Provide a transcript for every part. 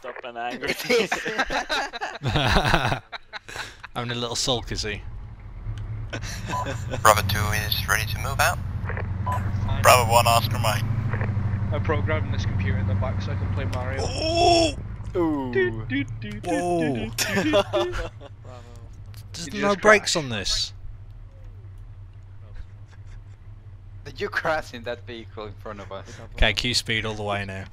puffed up and angry. Having a little sulk, is he? Bravo 2 is ready to move out. Fine. Bravo 1, Oscar Mike. I'm programming this computer in the back so I can play Mario. Oh! Ooh. Whoa! Bravo. There's Did you no just brakes on this. Did you crash in that vehicle in front of us? Okay, Q speed all the way now.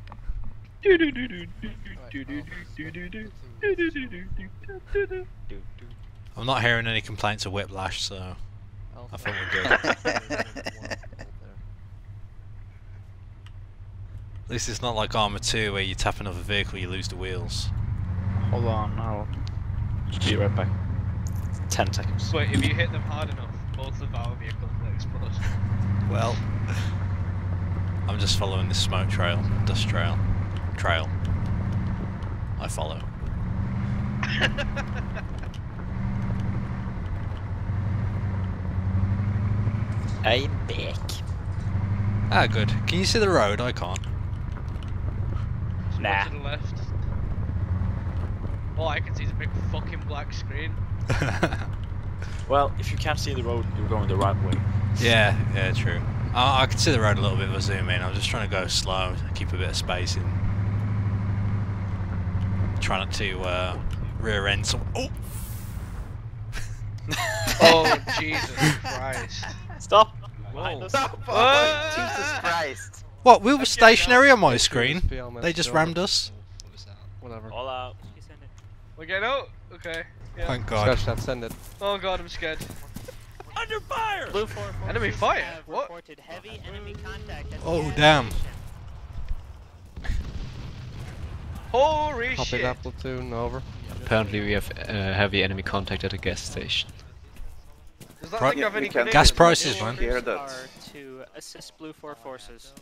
I'm not hearing any complaints of whiplash, so I think we're good. At least it's not like Arma 2 where you tap another vehicle, you lose the wheels. Hold on, I'll be right back. Ten seconds. Wait, if you hit them hard enough, both of our vehicles will explode. Well, I'm just following this smoke trail, dust trail, trail. I follow. I'm back. Ah, good. Can you see the road? I can't. Just Nah. To the left. All I can see is a big fucking black screen. Well, if you can't see the road, you're going the right way. yeah, yeah, true. I, I can see the road a little bit if I zoom in. I'm just trying to go slow, keep a bit of space in. Try not to uh, rear end some. Oh! Oh Jesus Christ! Stop! Whoa. Stop! Ah! Jesus Christ! What? We were stationary on my screen. They just rammed us. Whatever. All out. We get out? Okay. Yeah. Thank God. Scratch that, send it. Oh god, I'm scared. Under fire! Blue four. Enemy fire? What? heavy enemy contact Oh, damn. Station. Holy Copy shit! that platoon, over. Apparently we have uh, heavy enemy contact at a gas station. Does that Pri- thing have any we can- Gas prices, man. Hear that. Are to assist BLUFOR forces.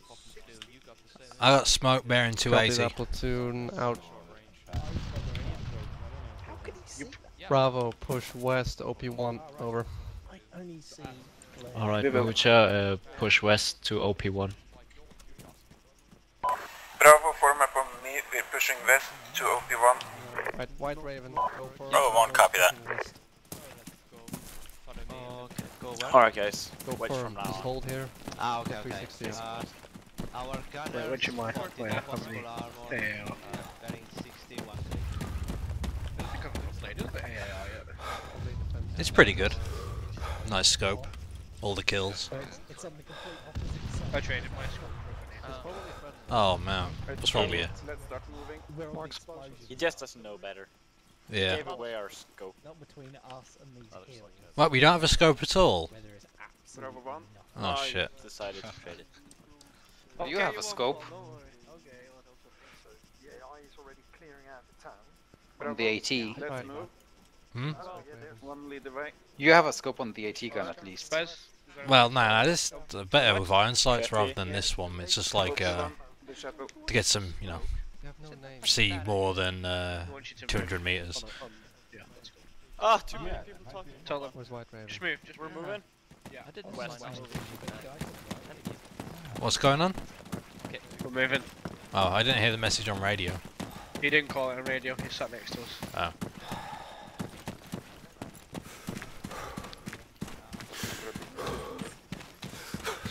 I got smoke bearing Copy 280. that platoon, out. You- Bravo, push west, OP1, over. Alright, We will- Mucha, uh, push west to OP1. Bravo 4 map on me, we're pushing west to OP1. Right, White Raven, go for Bravo one, copy that. West. Okay. Alright, guys. Go Wait for from now just hold here. Ah, okay, okay. 360. Uh, our gunner. Wait, which am I? Wait, how possible many? armor, Yeah. bearing 61. I think I've inflated the AI yet. It's pretty good. Nice scope. All the kills. I traded my scope for a grenade. Oh man, what's wrong with you? Let's start moving. He just doesn't know better. Yeah. Gave away our scope. Not between us and these Oh, there's hills, like What? We don't have a scope at all. where there is Bravo absolutely 1. Oh I shit. decided to trade it. You have a scope. fall, don't worry. The AI is already clearing out the town. On the AT. Let's Right. move. Hmm? Oh, yeah, one lead the. You have a scope on the AT gun at least. Spez? Well, no, no, this is better with iron sights rather than this one. It's just like uh, to get some, you know, You have no name. see more than uh, I want you to 200 meters. Hold on, hold on. Yeah. Ah, too many people talking. Tell them. Where's White Raven? Just move, just We're moving. Yeah. I didn't West. What's going on? Okay. We're moving. Oh, I didn't hear the message on radio. He didn't call it on radio, he sat next to us. Oh.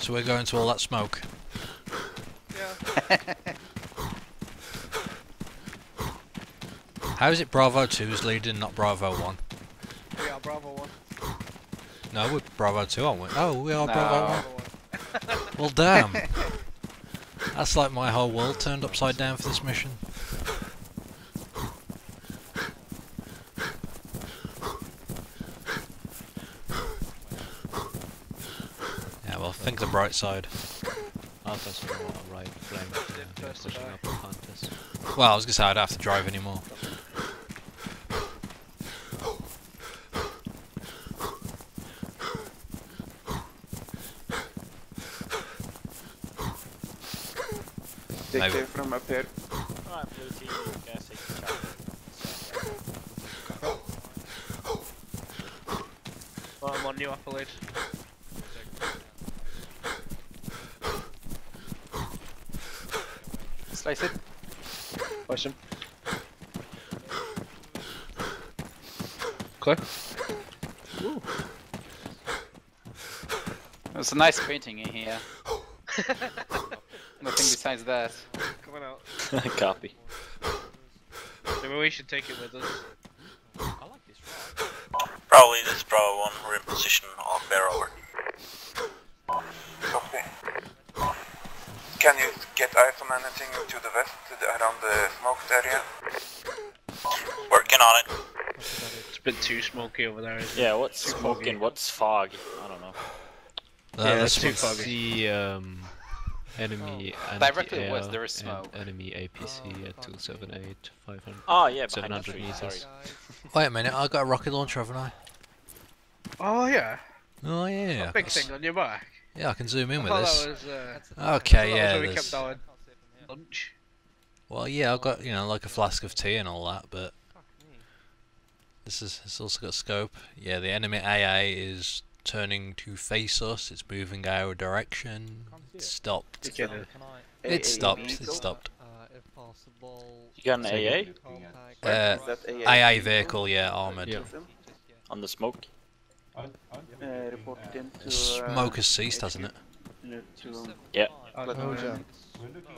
So we're going to all that smoke. Yeah. How is it Bravo 2 is leading, not Bravo 1? We are Bravo 1. No, we're Bravo 2, aren't we? Oh, we are No. Bravo 1. Well, damn. That's like my whole world turned upside down for this mission. Yeah, well, bright side. Alpha's on the right flank, they're first to pushing up behind us. Well, I was gonna say I don't have to drive anymore. Take Maybe. care from up here. Alright, blue team, you guys take the charge. Well, I'm on new accolade. Nice hit. Push him. Clear. Ooh. There's a nice painting in here. Nothing besides that. Coming out. Copy. Maybe we should take it with us. I like this rock. Probably this Bravo 1, we're in position on bear over. Copy. Can you get eyes on anything to the west, around the smoked area? Working on it. It's a bit too smoky over there. Isn't Yeah, it? what's Too smoking? foggy. What's fog? I don't know. Uh, Yeah, let's it's too foggy. See um, enemy Directly anti-air west there is smoke. enemy APC at 278, 500. Oh yeah, behind 700 tree. meters. Wait a minute, I got a rocket launcher, haven't I? Oh yeah. Oh yeah. I Big can thing on your back. Yeah, I can zoom in I with this. that was. Uh, Okay, yeah. That was we kept our lunch. Well, yeah, I've got you know like a flask of tea and all that, but this is it's also got scope. Yeah, the enemy AA is turning to face us. It's moving our direction. It's stopped. Get it. It stopped. It stopped. Uh, if possible. You got an AA contact- Uh, AA vehicle, yeah, armored. Yeah. on the smoke? Smoke has ceased, hasn't it? Yeah. Moja.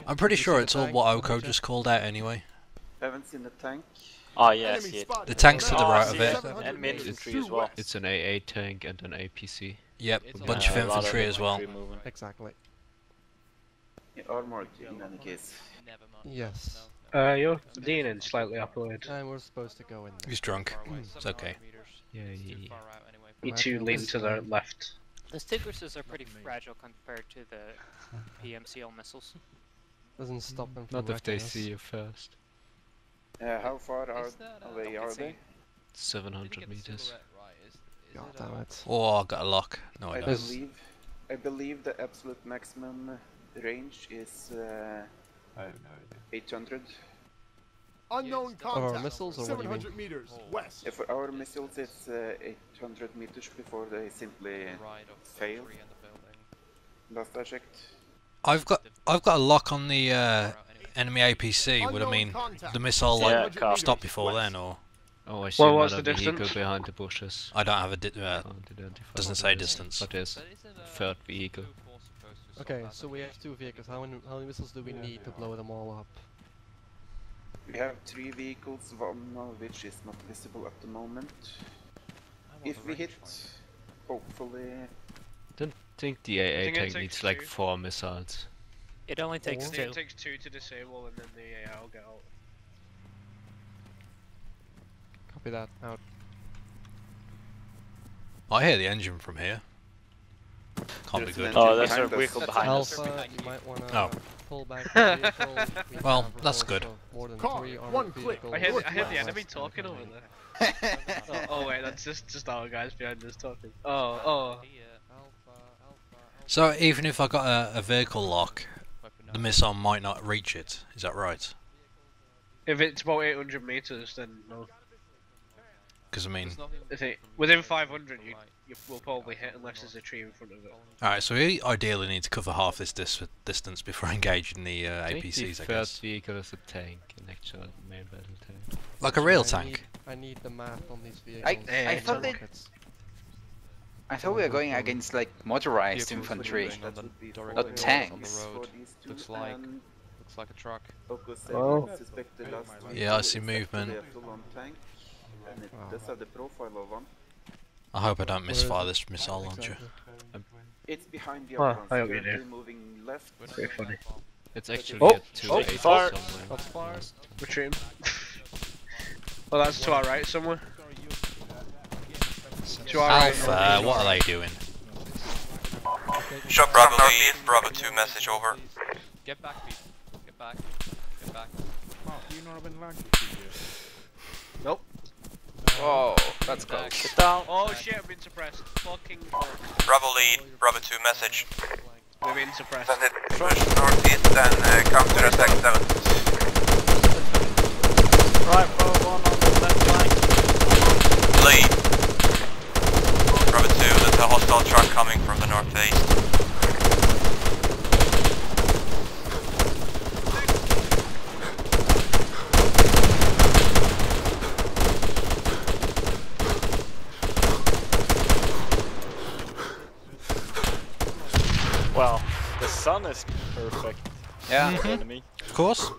I'm pretty sure it's all what Oko just called out anyway. Haven't seen the tank. Oh yeah, I see it. The tank's to the right of it. Enemy infantry as well. It's an AA tank and an APC. Yep, a a bunch of Uh, a lot infantry as well. infantry moving. Exactly. Armored in any case. Yes. Uh, you're leaning slightly upward. And we're supposed to go in there. He's drunk. It's okay. Yeah, yeah, yeah. You two lean to the left. The Stigruses are pretty fragile compared to the PCML missiles. Doesn't stop mm. them from Not if they us. see you first. Yeah, how far are, away are they? 700 meters. God damn it. Oh, I got a lock. No, I I don't. Believe, I believe the absolute maximum range is uh, 800. Unknown Of our contact. missiles, or what do 700 meters west. Yeah, for our missiles, it's uh, 800 meters before they simply fail. Last I checked. I've got I've got a lock on the uh, enemy APC. Would I mean contact. the missile like copy. stop before then, or Oh, I see Well, what's another the vehicle distance? behind the bushes. I don't have a di- uh, Can't doesn't say it is, distance. But there's third vehicle. Okay, so we have two vehicles. How many, how many missiles do we need to blow them all up? We have three vehicles, one of which is not visible at the moment. If we hit, hopefully, Don't think the AA think tank takes needs like four missiles. It only takes two. it takes two to disable, and then the AA will get out. Copy that. Out. I hear the engine from here. Can't be There's an good. Oh, that's behind our us. vehicle behind us. Alpha, you might want to Oh. Pull back the vehicle. We Well, that's good. More than Car, three one click. I hear, the, I hear the enemy talking over there. oh, oh wait, that's just just our guys behind us talking. Oh, oh. So even if I got a, a vehicle lock, the missile might not reach it. Is that right? If it's about 800 meters, then no. Because I mean, If it within 500, you you will probably hit unless there's a tree in front of it. all right. So we ideally need to cover half this dis- distance before engaging the uh, I think the APCs. I third guess. vehicle is a tank, an actual main battle tank. Like a real I tank. Need, I need the map on these vehicles. I- I and thought they- I thought we were going against like motorized infantry. Not tanks. Looks like looks like a truck. Oh. Yeah, I see movement. And Wow. I hope I don't Where is misfire this missile launcher. Exactly. It's behind the Oh, other ones. I hope you do. moving left. Pretty funny. It's actually Oh! at two Oh, eight fire. somewhere. Shots fired. Retreat. well, that's to our right somewhere. To our right. Alpha, what are they doing? Shot Bravo lead, Bravo 2 message over. Get back, Pete. Get back. Get back. Nope. Whoa, that's close. Get down. Oh shit, I've been suppressed. Fucking fuck. Bravo lead, Bravo 2 message. We've been suppressed. Send it push northeast and uh, counter attack south. Right, Bravo one on the left flank. Lead. Bravo 2, there's a hostile truck coming from the northeast. Is perfect. Yeah. Mhm. Enemy. Of course.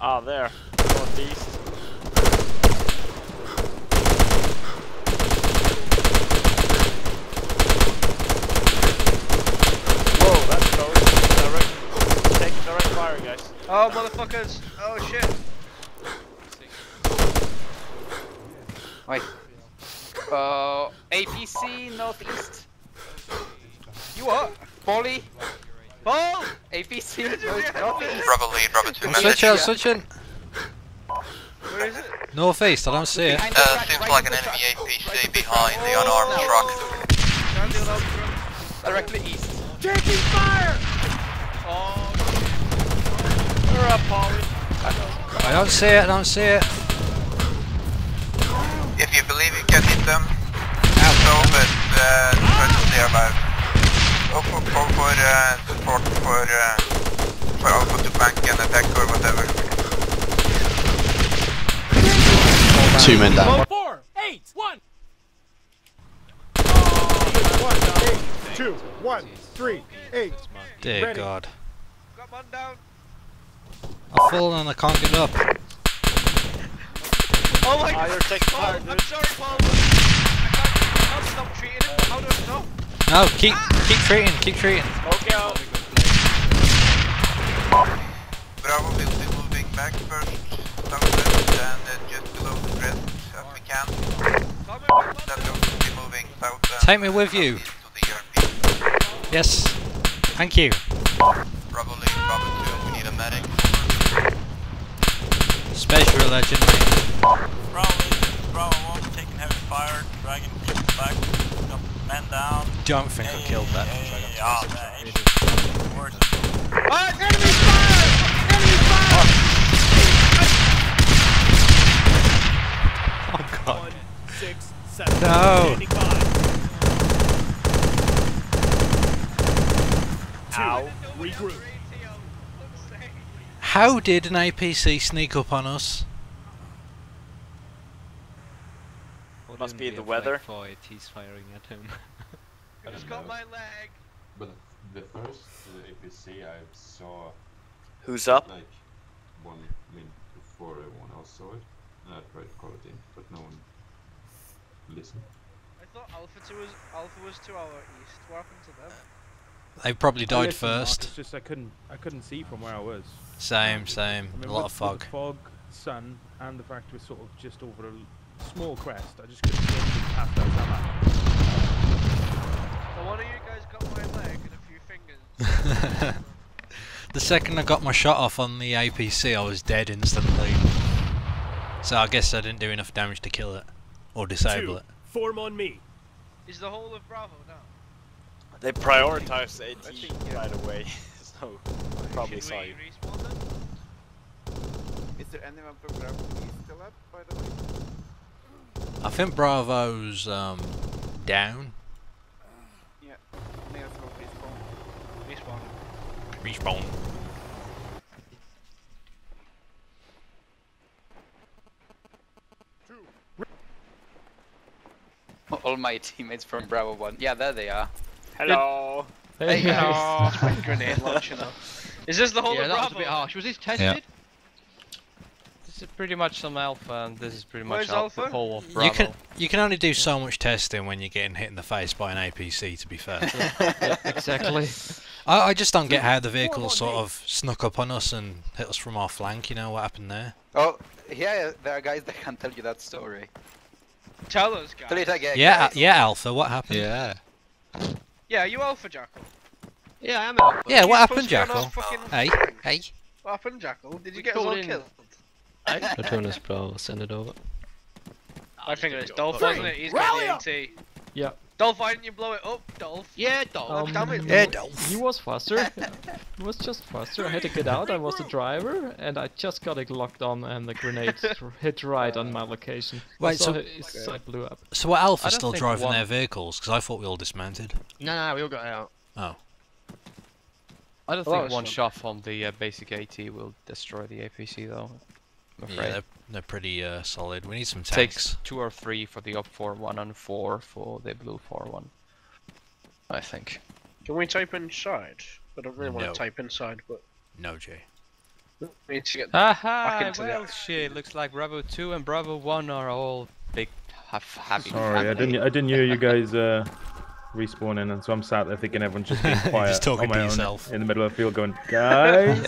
Ah, there. Northeast. Whoa, that's close. Direct. Taking direct fire, guys. Oh, motherfuckers! Oh shit! Wait. Uh, APC northeast. You what? Polly. Paul! APC northeast. Bravo lead, Bravo 2 I'm message. switching, I'm switching. Where is it? Northeast, I don't see it. Uh, truck, seems right like an the truck. enemy APC behind the unarmed truck. Down the alarm truck. Directly east. Taking fire! Oh, Hurry up, Polly. I don't see it, I don't see it. If you believe you can hit them, do so, but uh, try to stay alive. Go for, go for uh, support for, uh, for Alpha to bank and attack or whatever. Two men down. Four, eight, one. One, eight, two, one, three, eight. Dear Ready. God. got one down. I've fallen and I can't get up. Oh my Ah, god! you're taking Paul, I'm sorry, Paul. I can't, I stop treating him. How do I stop? No, keep keep treating, keep treating. Okay, out. Bravo will be moving back first, southwest, and uh, just below the crest as we can. Come on, That will be moving south and Take me with you. east to the ERP. Yes. Thank you. Bravo lead, Bravo 2, we need a medic. Special legend, mate. Bravo lead, Bravo 1, taking heavy fire, dragging people back, got men down. Don't think I killed that. Yeah, man, it's worse. Ah, enemy fire! Enemy fire! Oh God. One, six, seven. No. Ow. How did an APC sneak up on us? Must be the weather. Fight, he's firing at him. I just got my leg. But the first uh, APC I saw Who's up? like one minute before everyone else saw it, and I tried to call it in, but no one listened. I thought Alpha 2 was Alpha was to our east. What happened to them? They probably died listened, Mark, first. It's just I couldn't I couldn't see from where I was. Same, same. I mean, A lot with- of fog. With the fog, sun, and the fact we're sort of just over a l- small crest. I just couldn't see anything past that tarmac. So one of you guys got my leg and a few fingers. the second I got my shot off on the APC, I was dead instantly. So I guess I didn't do enough damage to kill it or disable Two, it. form on me. Is the whole of Bravo now? They prioritized AT right away, so probably Should saw we you. respawn them? Is there anyone from Bravo still up, by the way? I think Bravo's um, down. Yeah, may as well respawn. Respawn. Respawn. All my teammates from Bravo 1. Yeah, there they are. Hello. Hey, guys. That's my grenade launcher now. Is this the whole yeah, of that was Bravo? a bit harsh. Was this tested? This is pretty much some alpha, and this is pretty Where's much alpha? alpha? whole of Bravo. You can you can only do so much testing when you're getting hit in the face by an APC. To be fair, yeah, exactly. I, I just don't get how the vehicle sort of snuck up on us and hit us from our flank. You know what happened there? Oh, yeah, there are guys that can tell you that story. Tell us, guys. Tell it again. Yeah, guys. yeah, Alpha. What happened? Yeah. Yeah, you Alpha Jackal. Yeah, I'm alpha. Yeah, what happened, to be on our Jackal? fucking Hey, hey. What happened, Jackal? Did you We get us all called in- killed? Patronus Pro, send it over. I think it's Dolph, Three. wasn't it? He's Rally got the AT. Yeah. Dolph, why didn't you blow it up, Dolph? Yeah, Dolph. Um, damn it. Yeah, Dolph. He was faster. he was just faster. I had to get out. I was the driver, and I just got it locked on, and the grenade hit right on my location. I Wait, saw so- it, his side blew up. So what I still think driving one- their vehicles? Because I thought we all dismounted. No, no, we all got out. Oh. I don't Well, think one shot from the uh, basic AT will destroy the APC though. I'm Yeah, they're, they're pretty uh, solid. We need some Takes two or three for the OPFOR, one and four for the BLUFOR one. I think. Can we type inside? I don't really want to type inside, but No, Jay. we need to get Aha! Well, the shit. Looks like Bravo 2 and Bravo 1 are all big, have happy. Sorry, I didn't. I didn't hear you guys uh, respawning, and so I'm sat there thinking everyone's just being quiet just talking on my to own yourself. in the middle of the field, going, guys,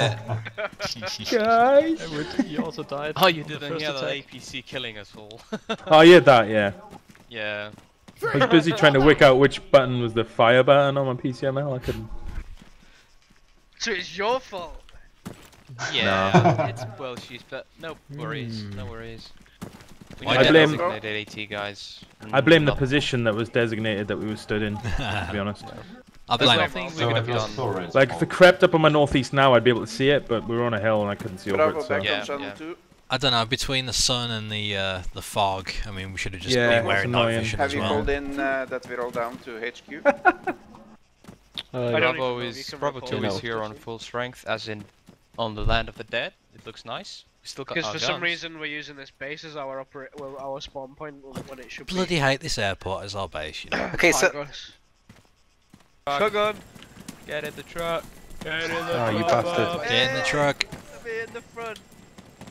guys. You also died. Oh, you didn't first hear the. APC killing us all. Oh yeah, that yeah. yeah. I was busy trying to work out which button was the fire button on my PCML. I couldn't. So it's your fault. Yeah, it's well, she's but no worries, no worries. We Why need I blame- AT guys. I blame the position that was designated that we were stood in. to be honest. I There's blame. nothing we So could if have you're done. Like if it crept up on my northeast now, I'd be able to see it, but we were on a hill and I couldn't see over it. So. back Yeah, yeah. 2. I don't know. Between the sun and the uh, the fog, I mean, we should have just Yeah, been it's wearing night vision Have as you well. called in uh, that we're all down to HQ? Uh, I Bravo know, you is can Bravo report 2 it. is here on full strength, as in on the land of the dead. It looks nice. We still got Because our for some reason we're using this base as our opera- well, our spawn point when it should be. Bloody be. hate this airport as our base. You know. Okay, so Argos. Shotgun! Get in the truck! Get in the Oh, you bastard. Get in the truck. Be in the front.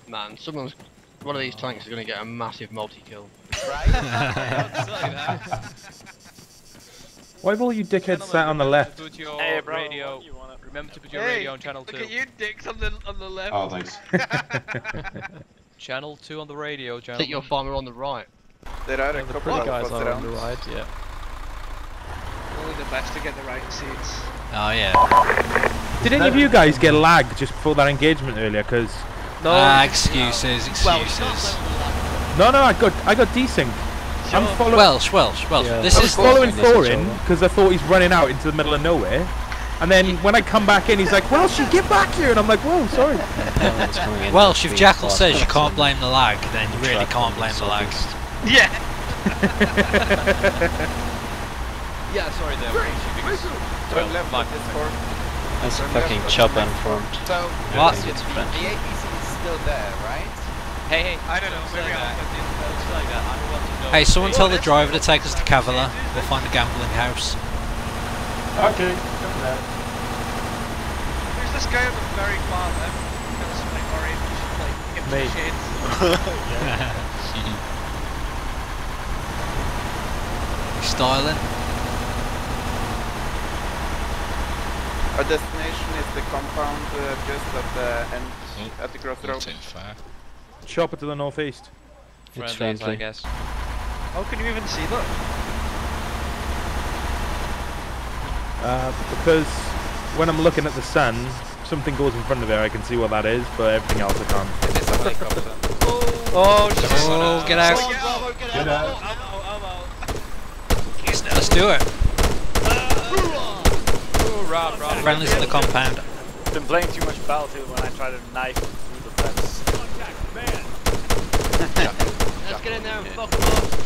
Man, someone's one of these tanks is gonna get a massive multi-kill. Why have all you dickheads sat on the left? Put your Hey, bro, radio. You wanna- Remember to put your Hey, radio on channel look 2. at you dicks on the on the left. Oh, thanks. Channel 2 on the radio, I channel. think your farmer on the right. There are a the couple pretty of guys us are on the right, yeah. Only the best to get the right seats. Oh yeah. Did any of you guys get lag just before that engagement earlier? Because No. Ah, excuses, excuses. no, no, I got I got desync. I'm following. Welsh, Welsh, Welsh. Yeah, this I is following This is Thor in over. because I thought he's running out into the middle of nowhere. And then when I come back in, he's like, "Well, she get back here," and I'm like, "Whoa, sorry." Welsh. If Jackal says you can't blame the lag, then you really can't blame the lag. Yeah. Yeah, sorry there. Turn left my- on this form. That's a fucking chop informed. So, What? the APC is still there, right? Hey, hey. I don't know, maybe I'll put in- Looks like that. I want to know. Hey, someone tell the driver to take us to Kavala. We'll find a gambling house. Okay, come there. Who's this guy on the very far left? Kind of like orange, like hipster Me. shades. Styling. Our destination is the compound uh, just at the end, Oh, at the crossroad. Chopper to the northeast. Friendlies, I friendly. guess. How can you even see that? Uh, because when I'm looking at the sun, something goes in front of it. I can see what that is, but everything else I can't. It is a helicopter. Oh, Oh, get out. Get out! Get Get out! out. I'm out, I'm out. Let's do it. Hoorah, bravo. Friendly's in the compound. Been playing too much Battlefield when I try to knife through the fence. Let's get in there and fuck them up.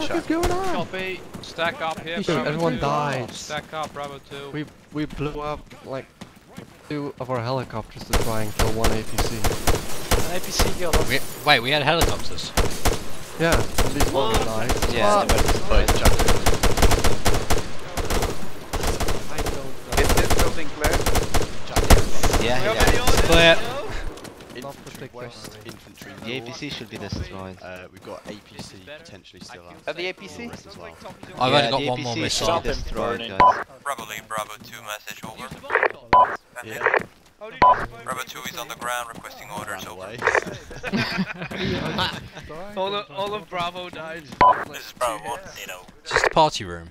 What is going on? Copy. Stack up here, Dude, Bravo everyone 2. died. Stack up, Bravo 2. We we blew up like two of our helicopters to try and kill one APC. An APC kill. that's- We, wait, we had helicopters. Yeah, at least one died. Yeah, Is this building clear? Yeah, Clear. Not particularly. Infantry. The APC should be destroyed. Uh, we've got APC potentially still out. At the APC? As well. I've Yeah, only got the one more missile. should destroyed, guys. Bravo Bravo 2, message over. Yeah. Bravo 2 is on the ground requesting orders, over. All of, all of Bravo died. This is Bravo 1, you know. Just a party room.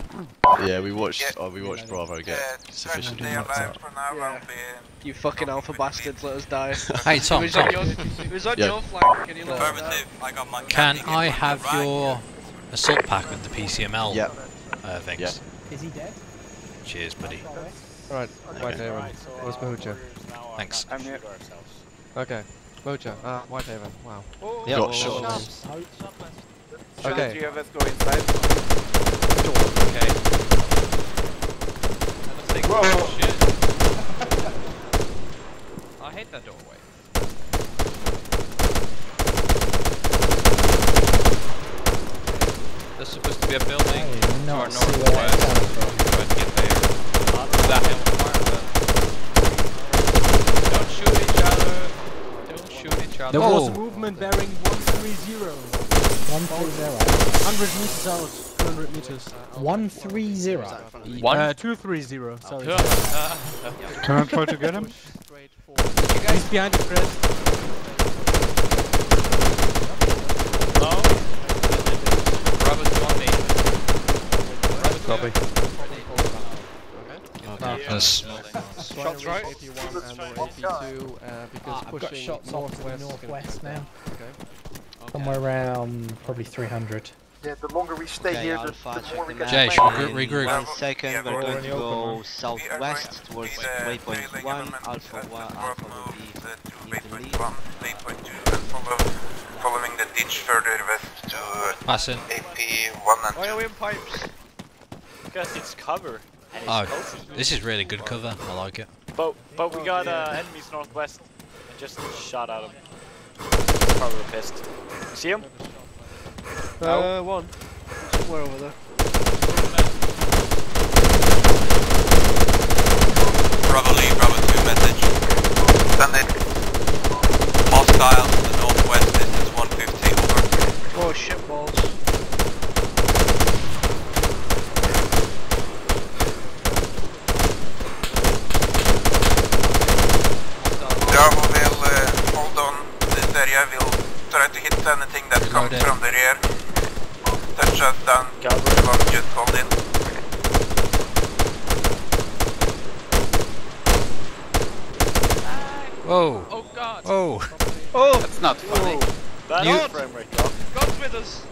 yeah, we watched. Oh, we watched Bravo get try to sufficiently stay knocked out. Yeah. You fucking alpha bastards, let us die. Hey, Tom, it was on your, it was on Yeah. your flank, can you let us die? I Can I have right. your assault pack with the PCML Yeah. uh, things? Yeah. Is he dead? Cheers, buddy. Alright, White Whitehaven. Right, Where's Mahucha? Thanks. I'm here. Okay. Moja, uh, Whitehaven, wow. Oh. Got shots. Okay. three of us go inside. Okay. That Whoa. shit. I hate that doorway. There's supposed to be a building I to our. Try get there. That hill don't shoot each other. Don't shoot each other. There Oh. was movement bearing 130. One three zero. 100 meters out, 200 meters. One three zero. One? Uh, 230, sorry. Two. Uh, Can I try to get him? He's behind the crest. no. Bravo 20. Copy. That's Shots right. 81 and or 82, uh, because Ah, I've got pushing shots off to the northwest. is gonna northwest be now. Okay. Somewhere around probably 300. Yeah, the longer we stay Okay, here, the, Alpha, the more we check get the Jay, map. should we regroup? One second, yeah, we're, we're going to the open, go man. southwest towards Be the waypoint trailing 1. element Alpha that 1, Alpha will be in the lead. 1, waypoint 2, and follow, following the ditch further west to uh. AP 1 and 2. Why are we in pipes? Because it's cover. And it's Oh, this is really good cover. I like it. But but we got uh, enemies northwest. I just shot at them. Probably pissed. See him? Uh, one. Somewhere over there. Bravo Lee, Bravo 2 message. Send it. Hostile to the northwest, distance 150, over. Oh shit balls. Bravo will uh, hold on this area, will try to hit anything that comes from the rear. Touch us down, Cover. the one just called in. Whoa. Oh god. Oh. Oh! That's not funny. That's You- the frame rate drop. God's with us!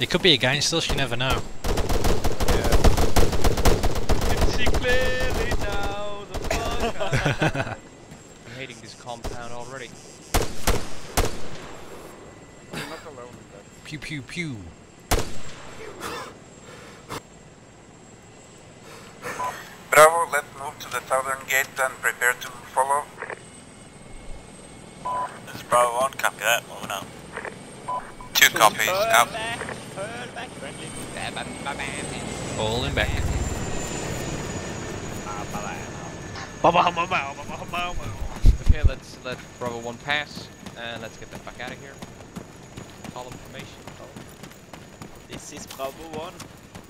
It could be against us. You never know. Can see clearly now the fuck. I'm hating this compound already. Pew pew pew. Bravo, let's move to the southern gate and prepare to follow. This is Bravo 1, copy that, moving out. Two copies, out. Falling back. Okay, let's let Bravo 1 pass, and let's get the fuck out of here. Call information. Oh. This is Bravo 1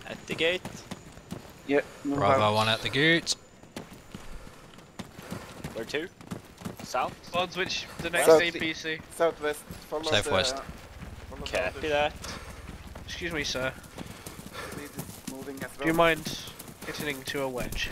at the gate. Yeah, move Bravo out. one at the gate. Where to? South? On switch the next South- APC. Southwest, follow Southwest. Uh, the... Follow Copy that. Excuse me, sir. lead is moving as Do you mind hitting to a wedge?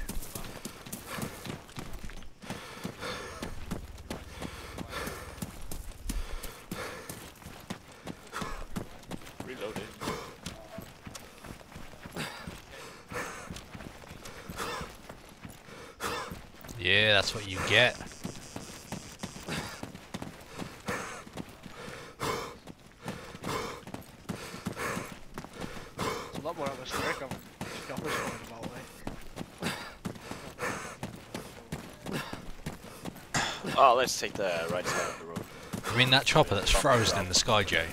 Yeah, that's what you get. It's a lot more atmospheric. I'm Scopper's going about way. Oh, let's take the right side of the road. I mean that chopper that's frozen in the sky, Jay.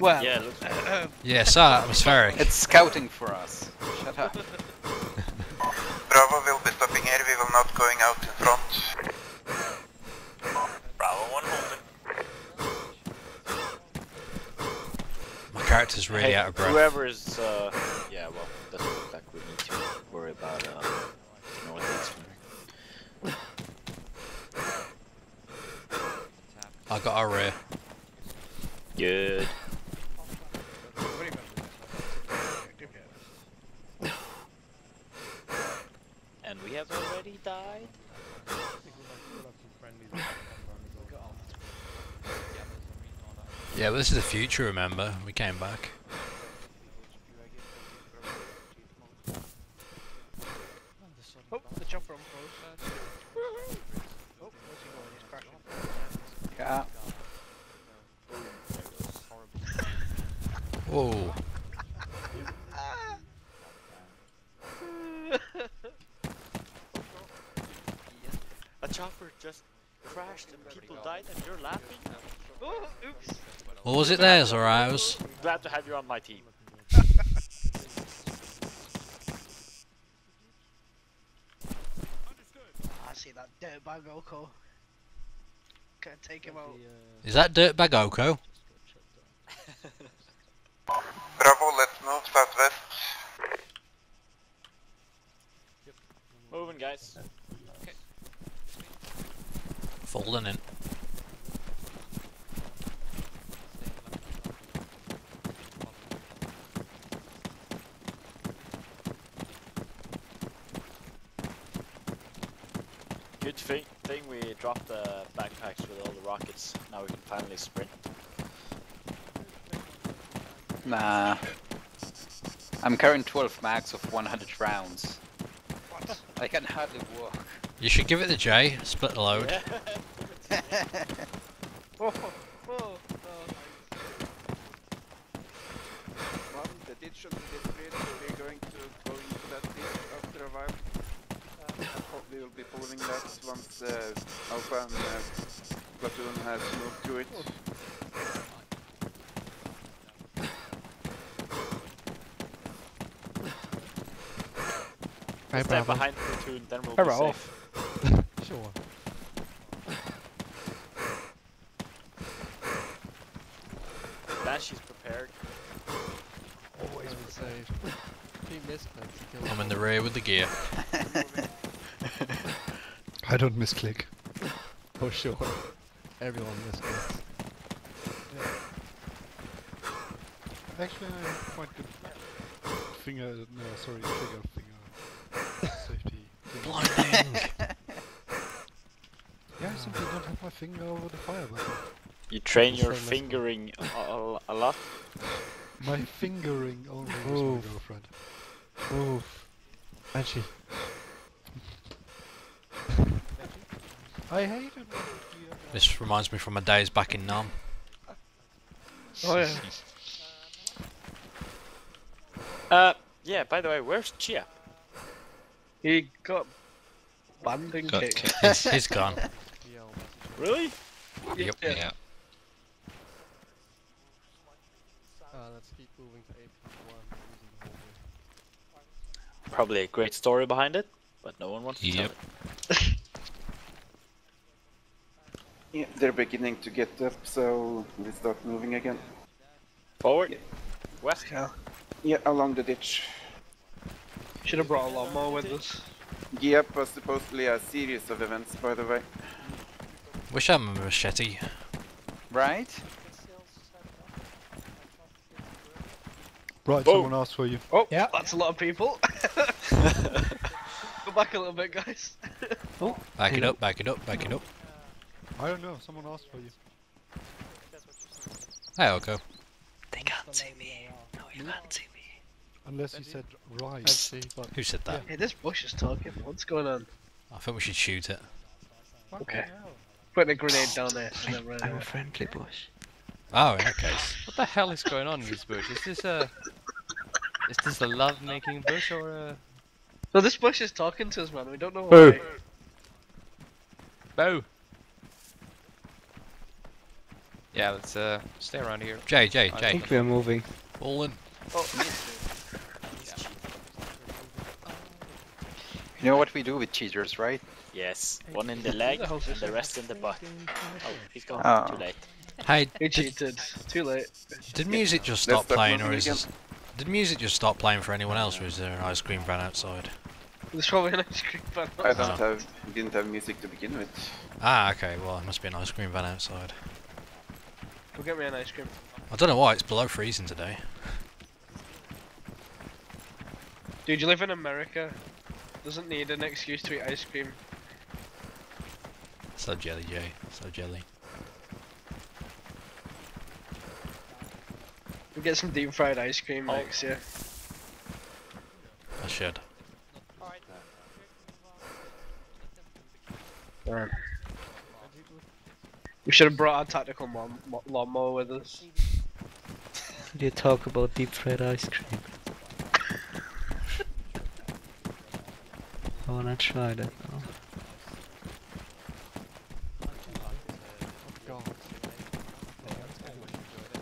Well, Yeah, it looks like Yeah, so atmospheric. It's scouting for us. Shut up. Bravo will be stopping here, we will not going out in front. Bravo 1 holding. My character's really Hey, out of breath. Whoever is, uh, yeah, well, doesn't look like we need to worry about, uh, northeast from here. I got a rear. Good. And we have already died? Yeah, but this is the future, remember? We came back. Oh, the chopper on close. Oh, where's he going? He's crashing. Yeah. Whoa. A chopper just crashed and people died and you're laughing? Oh, oops. What was it there, Zoraus? Glad to have you on my team. I see that dirtbag Oko. Can't take him out. Uh, Is that Dirtbag Oko? Bravo, let's move southwest. Moving, guys. Folding in. Good thing, thing we dropped the backpacks with all the rockets. Now we can finally sprint. Nah. I'm carrying 12 mags of 100 rounds. What? I can hardly walk. You should give it the J, split the load. Whoa, whoa, Well, the ditch on the bridge, we're going to go into that ditch after a while. Uh, probably will be following that once uh, Alpha and uh, Platoon has moved to it. Hey, Stay Bravo. behind the platoon, then we'll Hey, be Bravo. safe. Sure. Banshee's prepared. Always be safe. He misclicks, I'm in the rear with the gear. I don't misclick. For sure. Everyone misclicks. Actually, I have quite good finger, no, sorry, trigger finger safety. Thing. Yeah, I simply don't have my finger over the fire button. You train your fingering a, a, a lot. My fingering only with my Oof. girlfriend. Oof. Actually. I hate it when we are- This reminds me from my days back in Nam. Oh yeah. Uh, yeah, by the way, where's Chia? He got banned and Got kicked. kicked. He's, he's gone. Really? Yep. Yeah. Uh, let's keep moving to AP1 using the hallway. Probably a great story behind it, but no one wants to tell it. Yeah, they're beginning to get up, so we start moving again. Forward. West. Yeah. Yeah, along the ditch. Should have brought a lot more with us. Yep, was supposedly a series of events, by the way. Wish I had a machete. Right? Right, Boom. someone asked for you. Oh, Yeah. that's a lot of people. Go back a little bit, guys. Oh, Back it up, back it up, back it up. I don't know, someone asked for you. Hey, Oko. They can't see me. No, you can't see me. Unless you said right. Actually, but Who said that? Hey, this bush is talking. What's going on? I think we should shoot it. Okay. Putting a grenade down there. and then running I'm a away. friendly bush. Oh, in that case. What the hell is going on in this bush? Is this a is this a love-making bush or a No, this bush is talking to us, man. We don't know Boo. why. bow? Yeah, let's uh stay around here. Jay, Jay, I think we are moving. All in. Oh, You know what we do with cheaters, right? Yes, one in the leg and the rest in the butt. Oh, he's gone Oh. too late. Hey, he cheated. Too late. did music just Let's stop playing, or is this, did music just stop playing for anyone else, or is there an ice cream van outside? There's probably an ice cream van. Outside. I don't Oh. have, didn't have music to begin with. Ah, okay. Well, it must be an ice cream van outside. Go get me an ice cream. I don't know why it's below freezing today. Dude, you live in America. Doesn't need an excuse to eat ice cream. So jelly, Jay. So jelly. We get some deep fried ice cream Oh. next year. I should. Damn. We should have brought our tactical lawn lawnmower with us. Do you talk about deep fried ice cream. I wanna try that now.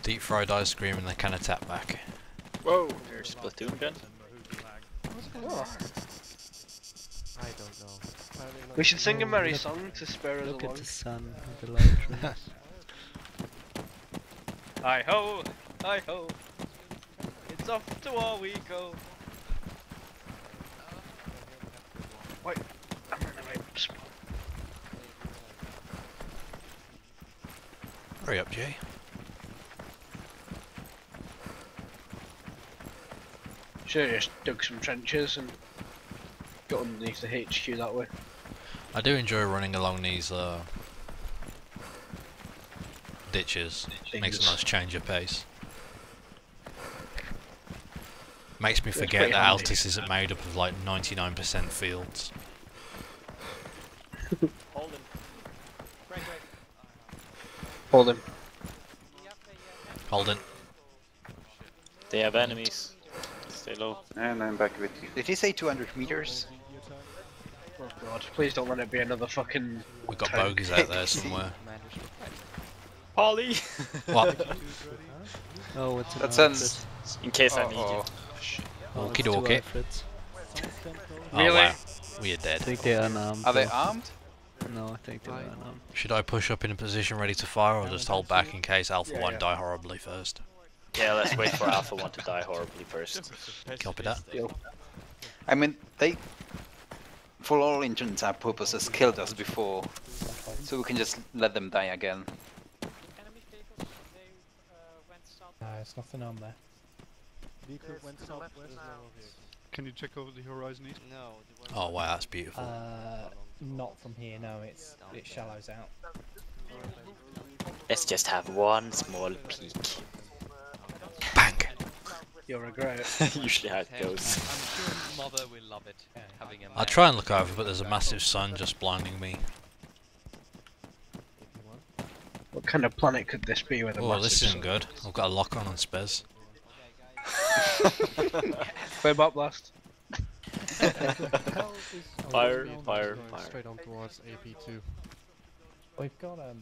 Deep fried ice cream and they can attack back. Whoa! There's Splatoon gun. Oh. I don't know. We should sing a merry song to spare us Look along. at the sun and the light rays. Hi ho, hi ho. It's off to war we go. Wait, I'm in the right spot. Hurry up, Jay. Should have just dug some trenches and got underneath the HQ that way. I do enjoy running along these uh, ditches. Makes a nice change of pace. Makes me forget that handy. Altis isn't made up of like 99% fields. Hold him. Hold him. Holden. They have enemies. Stay low. And I'm back with you. Did he say 200 meters? Oh god, please don't let it be another fucking. We've got tank. bogies out there somewhere. Polly! What? Oh, it's an That's In case I need you. Oh, Oh, Okie dokie. outfits. Oh Really? wow, we are I dead. think they're unarmed. Are they armed? No, I think they're unarmed. Should I push up in a position ready to fire or just hold back in case Alpha Yeah, 1 yeah. die horribly first? Yeah, let's wait for Alpha 1 to die horribly first. Copy that. I mean, they, for all intents and purposes, killed us before, so we can just let them die again. No, it's nothing on there. Vehicle went southwest. Can you check over the horizon east? No. Oh wow, that's beautiful. Uh, not from here. No, it's it shallows out. Let's just have one small peek. Bang! You'll regret it. Usually how it goes. I'm sure mother will love it. Uh, having a I try and look over, but there's a massive sun just blinding me. What kind of planet could this be with a Oh, this isn't sun? good. I've got a lock on on Spez. Flame up blast. Fire, Going fire, fire. Straight on towards AP2. We've got um,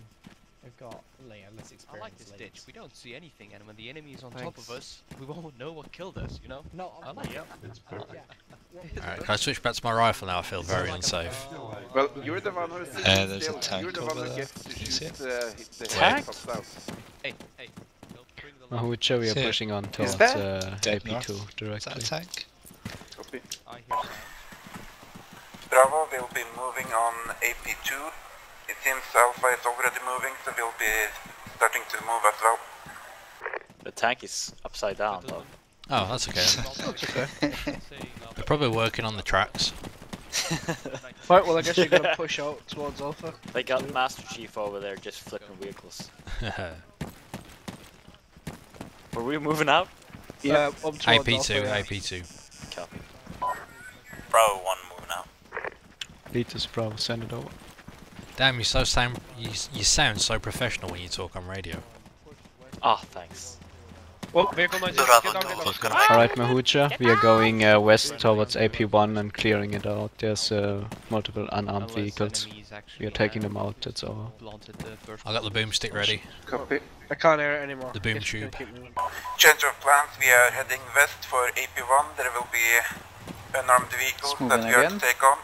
we've got yeah, less I experience. like this ditch. We don't see anything, and when the enemy is on top of us, we won't know what killed us. You know? No, I'm like it. It's perfect. Alright, can I switch back to my rifle now? I feel very unsafe. Well, you're the one who's sitting Uh, there's a tank You're the one over who there. gets to you shoot it? hit the Tank? head from south. Hey, hey. Don't bring the light. Mahucha, we are See pushing on towards uh, AP2 north? Is that a tank? Copy. I hear sounds. Bravo will be moving on AP2. It seems Alpha is already moving, so we'll be starting to move as well. The tank is upside down though. Oh, that's okay. then. They're probably working on the tracks. Right, well I guess you're gonna push out towards Alpha. They got Master Chief over there just flipping vehicles. Were we moving out? Yeah, up towards AP2, Alpha, yeah. AP2. Copy. Bravo 1 moving out. Letus Bravo, send it over. Damn, you so sound you, you sound so professional when you talk on radio. Ah, thanks. Oh, vehicle might get down, get down. Alright, Mahucha, we are going uh, west towards AP1 and clearing it out. There's uh, multiple unarmed vehicles. We are taking uh, them out, that's all. planted I got the boomstick ready. Copy. I can't hear it anymore. The boom Guess tube. gonna keep moving. Change of plans, we are heading west for AP1. There will be unarmed vehicles It's that moving we are to again. take on.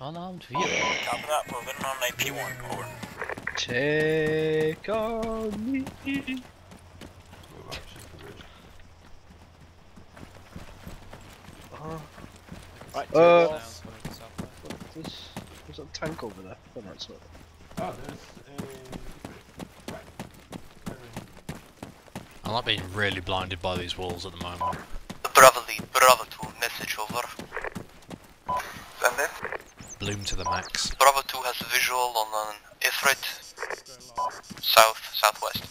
Unarmed vehicle. Copy that, moving on AP1, over. Take on me. Uh, Right, Uh, what's this? There's a tank over there. Oh, no, it's not. Ah, there's I'm not being really blinded by these walls at the moment. Bravo lead, Bravo 2, message over. Send it. Bloom to the max. Bravo 2 has visual on an Ifrit. South, southwest.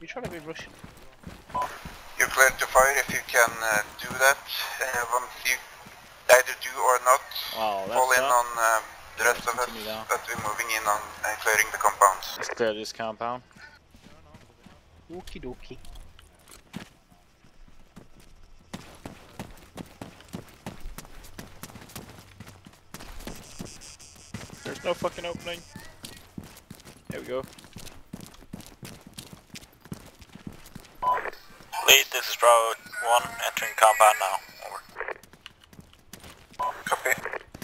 You trying to be Russian? You're clear to fire if you can uh, do that. Uh, once you either do or not, Wow, fall in up. on uh, the rest of us continue down. that we're moving in on uh, clearing the compounds. Let's clear this compound. Okie dokie. No fucking opening. There we go. Lead, this is Bravo 1, entering compound now. Over. Copy.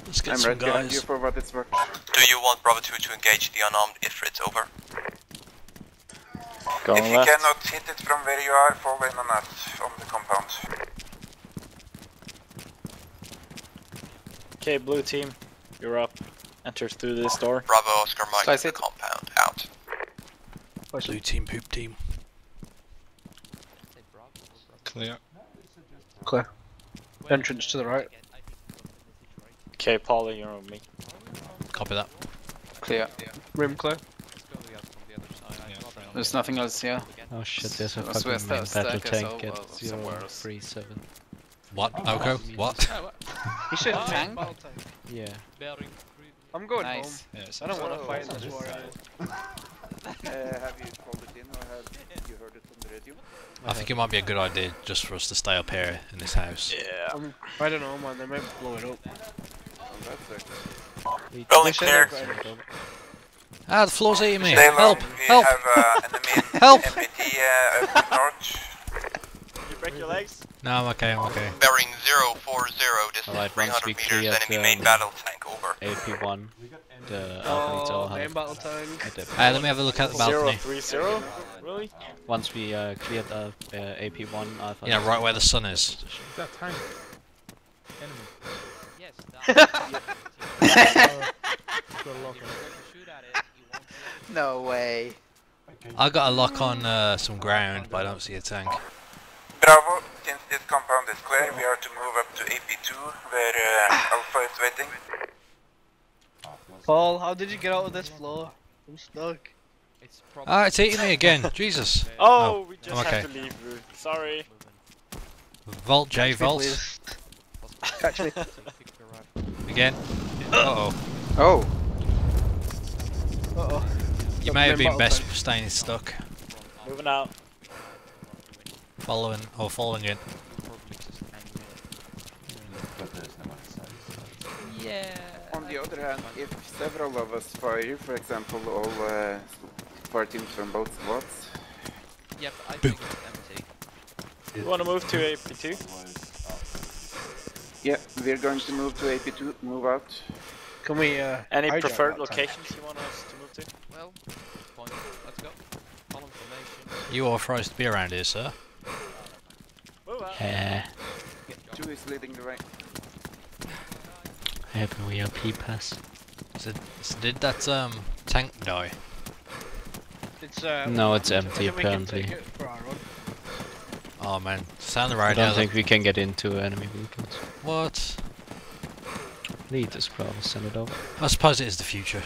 Let's get I'm some guys. You for what it's worth. Do you want Bravo 2 to engage the unarmed if it's Over. Going if you cannot hit it from where you are, fall in on us, from the compound. Okay, blue team, you're up. Enter through this door. Bravo Oscar Mike Slice to the it. compound. Out. Blue team, poop team. Clear. Clear. Entrance to the right. Okay, Paulie, you're on me. Copy that. Clear. Rim clear. There's nothing else here. Oh shit, there's a fucking main ah, battle tank over at somewhere 037. What? Oko? What? He said Oh, tank. Yeah. I'm going Nice. home. I don't want to fight in this war. uh, have you called it in or have you heard it on the radio? I think it might be a good idea just for us to stay up here in this house. Yeah. Um, I don't know, man. They might blow it up. Oh, that's it. Building They clear. they've got it up. Ah, the floor's eating me. Stay. Help! We Help! have uh, Help! MBT uh, up north. You break your legs? No, I'm okay, I'm okay. Bearing 040, distance Alright, once 300 meters, enemy main battle tank, over. AP1, the Oh, Alpha main have battle tank. at the Hey, let me have a look at the balcony. 030? Really? Once we uh, cleared the uh, AP1 Alpha. Yeah, right where the sun is. Is that tank? No way. I got a lock on uh, some ground, but I don't see a tank. Bravo, since this compound is clear, we are to move up to AP2, where uh, Alpha is waiting. Paul, how did you get out of this floor? I'm stuck. It's ah, it's eating me again. Jesus. Oh, we just okay. have to leave, Ruth. Sorry. Vault J Catch Vault. please. Catch me. Again. Uh oh. Oh. Uh oh. You may have been best staying stuck. Moving out. Following or following in. Yeah. On the other hand, if several of us fire, for example, all uh, fire teams from both squads, Yep, I think it's empty. You wanna move to AP2? yeah, we're going to move to AP2, move out. Can we, uh, Any preferred that tank? locations you want us to move to? Well, point. Let's go. Column formation. You authorized to be around here, sir? Move out. Yeah. Two is leading the way. I have no ERP pass. So, so did that um tank die? It's, uh, No, it's empty think we can apparently. take it for our run. Oh man, sound the I don't think we can get into enemy vehicles. What? Lead this Bravo, send it over. I suppose it is the future.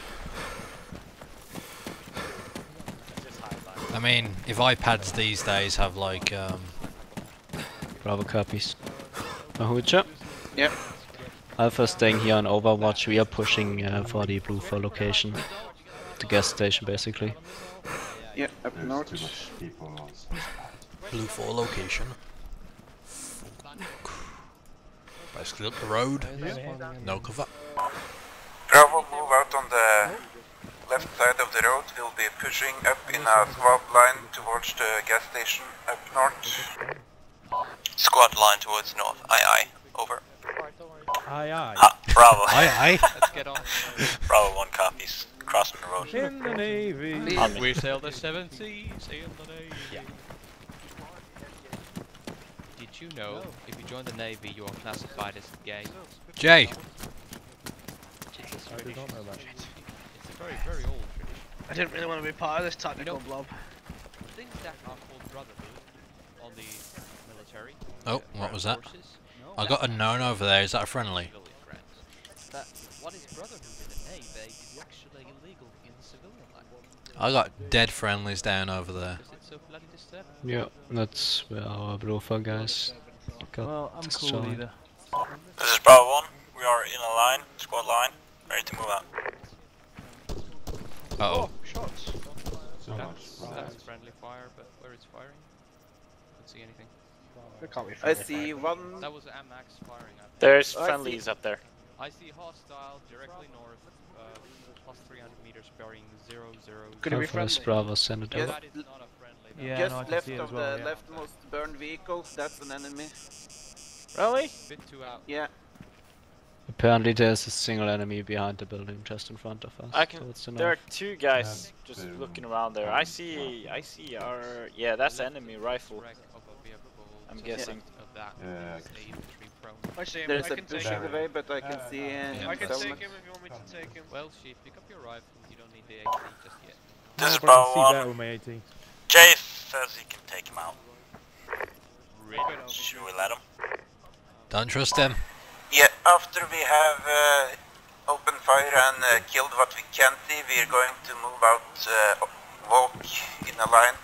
I mean, if iPads these days have like um Bravo copies. Mahuja? Yep. Alpha staying here on Overwatch. We are pushing uh, for the Blue 4 location. The gas station, basically. Yeah, up north. Blue 4 location. Basically up the road. No cover. Bravo, move out on the left side of the road. We'll be pushing up in a squad line towards the gas station up north. Squad line towards north. Aye aye. Over. Aye aye. Ah, Bravo. Aye aye. Let's get on. Bravo, one copies. Crossing the road. In the navy. On me. We sail the seven seas in the navy. Yeah. Did you know if you join the navy, you are classified as gay? Jay. It's a I did not know that. It's a very, very old tradition. I didn't really want to be part of this tactical blob. Things that are called brotherhood on the military. Oh, uh, what was that? forces, I got a known over there. Is that a friendly? civilian friends. That what is brotherhood in the navy is actually illegal in the civilian life. I got dead friendlies down over there. Is it so bloody disturbing? Yeah, that's where our Blue 4 guys got Well, I'm cool either. This is Bravo 1. We are in a line, squad line, ready to move out. Uh oh. Shots. So much. That's, that's friendly fire, but where it's firing? Don't see anything. That can't be I friendly see fire. one. That was MX firing at me. There's I see- friendlies up there. I see hostile directly north, uh, plus 300 meters bearing 0, 0, Could it be friendly? Bravo, send it Yes. over. That is not a friendly. Yeah, just no, left of well, the yeah. leftmost burned vehicle, that's an enemy. Really? Bit too out. Yeah. Apparently there's a single enemy behind the building just in front of us. I can. towards the There are two guys just looking around there. I see. I see our. Yeah, that's enemy rifle. I'm guessing. Yeah, Actually, There's I a can take pushing him. away, but I can see uh, I can take him if you want me to take him. Well, Chief, pick up your rifle. You don't need the AT just yet. This is but I can Bravo see 1. better with my AT. Jay says he can take him out. Really? Should we let him? Don't trust him. Yeah, after we have uh, opened fire and uh, killed what we can see, we are going to move out, uh, walk in a line,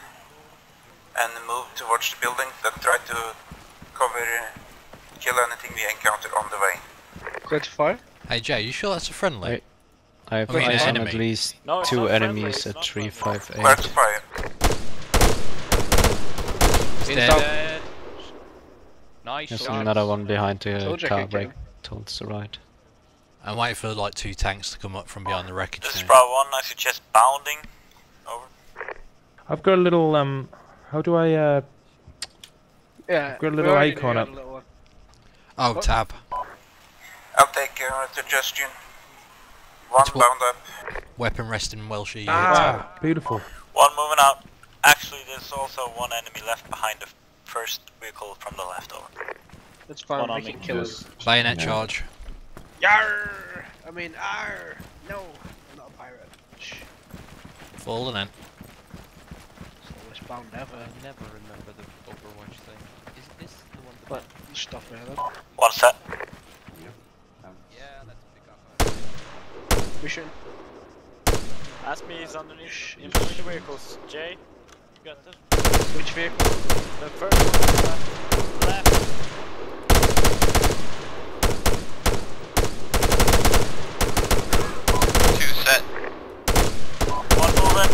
and move towards the buildings and try to cover, kill anything we encounter on the way. Clear to fire? Hey Jay, you sure that's a friendly? I have I mean, eyes on at least No, two enemies at not 358. Where's the fire? He's He's dead. Nice There's shot. another one behind the Told I car could get brake towards the right. I'm waiting for like two tanks to come up from behind the wreckage. This is now. Bravo 1, I suggest bounding. Over. I've got a little um. How do I uh? Yeah. I've got a little icon up. little one. Oh, tab. I'll take your suggestion. One It's what- bound up. Weapon resting Welshie. Ah, beautiful. One moving up. Actually, there's also one enemy left behind the first vehicle from the left over. That's fine. One we can kill us. Bayonet Yeah. charge. Yarr! I mean, arr! No, I'm not a pirate. Shh. Fallen in. It's always bound. I never remember the Overwatch thing. Is this the one? But stuff man. One set. Um, yeah, let's pick up. Mission. Ask me is underneath Shh, in shh. between the vehicles. Jay, you got this. Which vehicle? The first one. Left. left. Two set. One moving.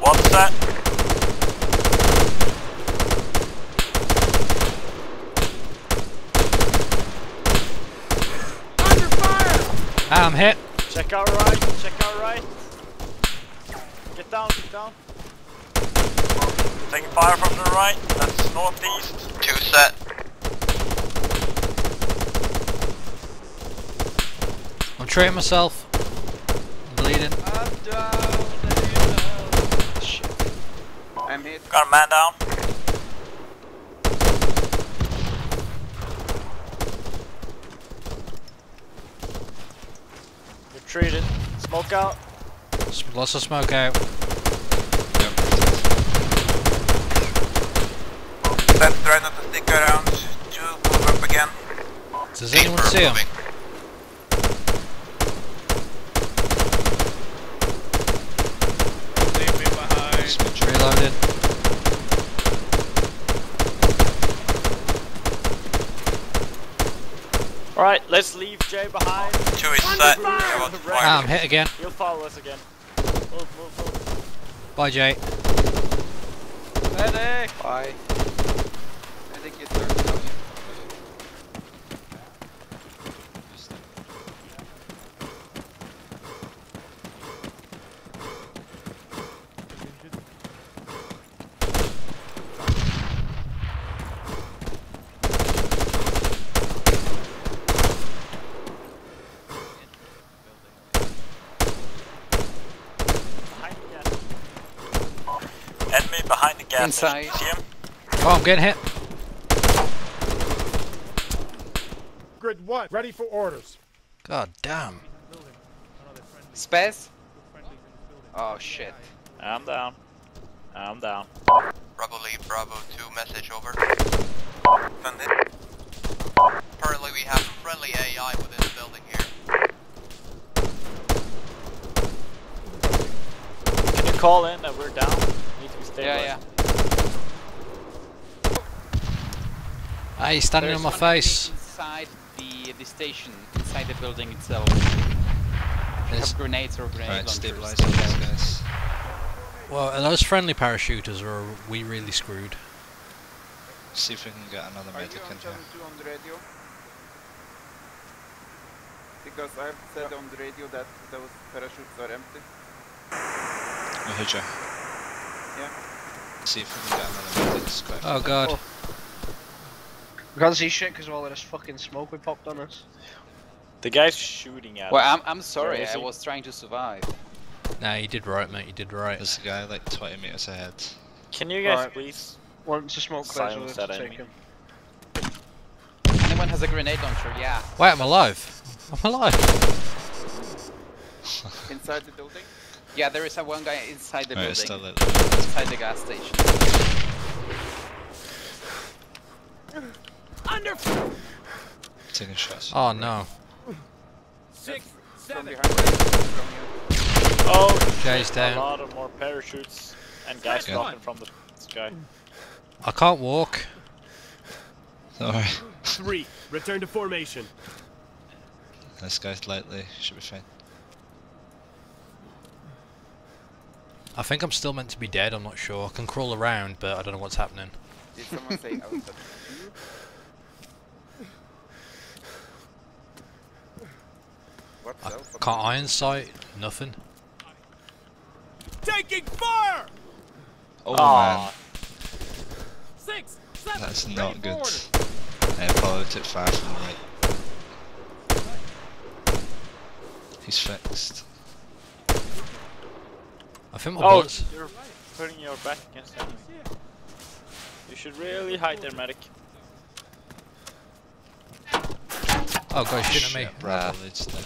One set. Ah, I'm hit. Check out right. Check out right. Get down. Get down. Taking fire from the right. That's northeast. Two set. I'm treating myself. I'm bleeding. I'm down. Shit. I'm hit. Got a man down. Retreated. Smoke out. Lots of smoke out. Let's try not to stick around. Two move up again. Does anyone see him? Leave me behind. Reloaded. Alright, let's leave Jay behind. Two is set. Ah, I'm hit again. He'll follow us again. Move, move, move. Bye, Jay. Medic! Bye. I think you turned it on. Behind the gas. Enemy behind the gas Inside. station. See him? Oh, I'm getting hit. Grid one, ready for orders. God damn. Spaz? Oh shit. I'm down. I'm down. Bravo lead, Bravo 2, message over. Send Currently we have friendly AI within the building here. Can you call in that we're down? Need to be stabilized. Yeah, yeah. Ah, he's standing There's on my face. Inside the the station, inside the building itself. If have grenades or grenade Alright, launchers. stabilize guys. Well, are those friendly parachuters, or are we really screwed? See if we can get another Are you medic on in channel here. 2 on the radio? Because I've said on the radio that those parachutes are empty. We heard you. Yeah. See if we can get another medic. Oh god. We can't see shit because of all of this fucking smoke we popped on us. The guy's shooting at Well, us. I'm, I'm sorry, I was trying to survive. Nah, you did right, mate. You did right. There's a guy like 20 meters ahead. Can you guys Alright. please Once the smoke clears, we'll that to take enemy? him. Anyone has a grenade launcher? Yeah. Wait, I'm alive. I'm alive. Inside the building? Yeah, there is a one guy inside the oh, Right, building. it's still lit. Inside the gas station. Under Taking shots. Oh no. six, seven. behind from you. Oh, Jay's shit, down. a lot of more parachutes and guys Yeah. dropping from the sky. I can't walk. Alright. Three. Return to formation. This guy's lightly. Should be fine. I think I'm still meant to be dead. I'm not sure. I can crawl around, but I don't know what's happening. Did someone say alpha? I alpha? can't iron sight. Nothing. Taking fire. Oh Aw. Six, seven. that's not for good. orders. Uh, Apollo took fire from the right. He's fixed. I think my Oh, bullets. you're putting your back against the enemy. You should really hide there, medic. Oh god, he's shooting at me. Shit, Bravo leads there.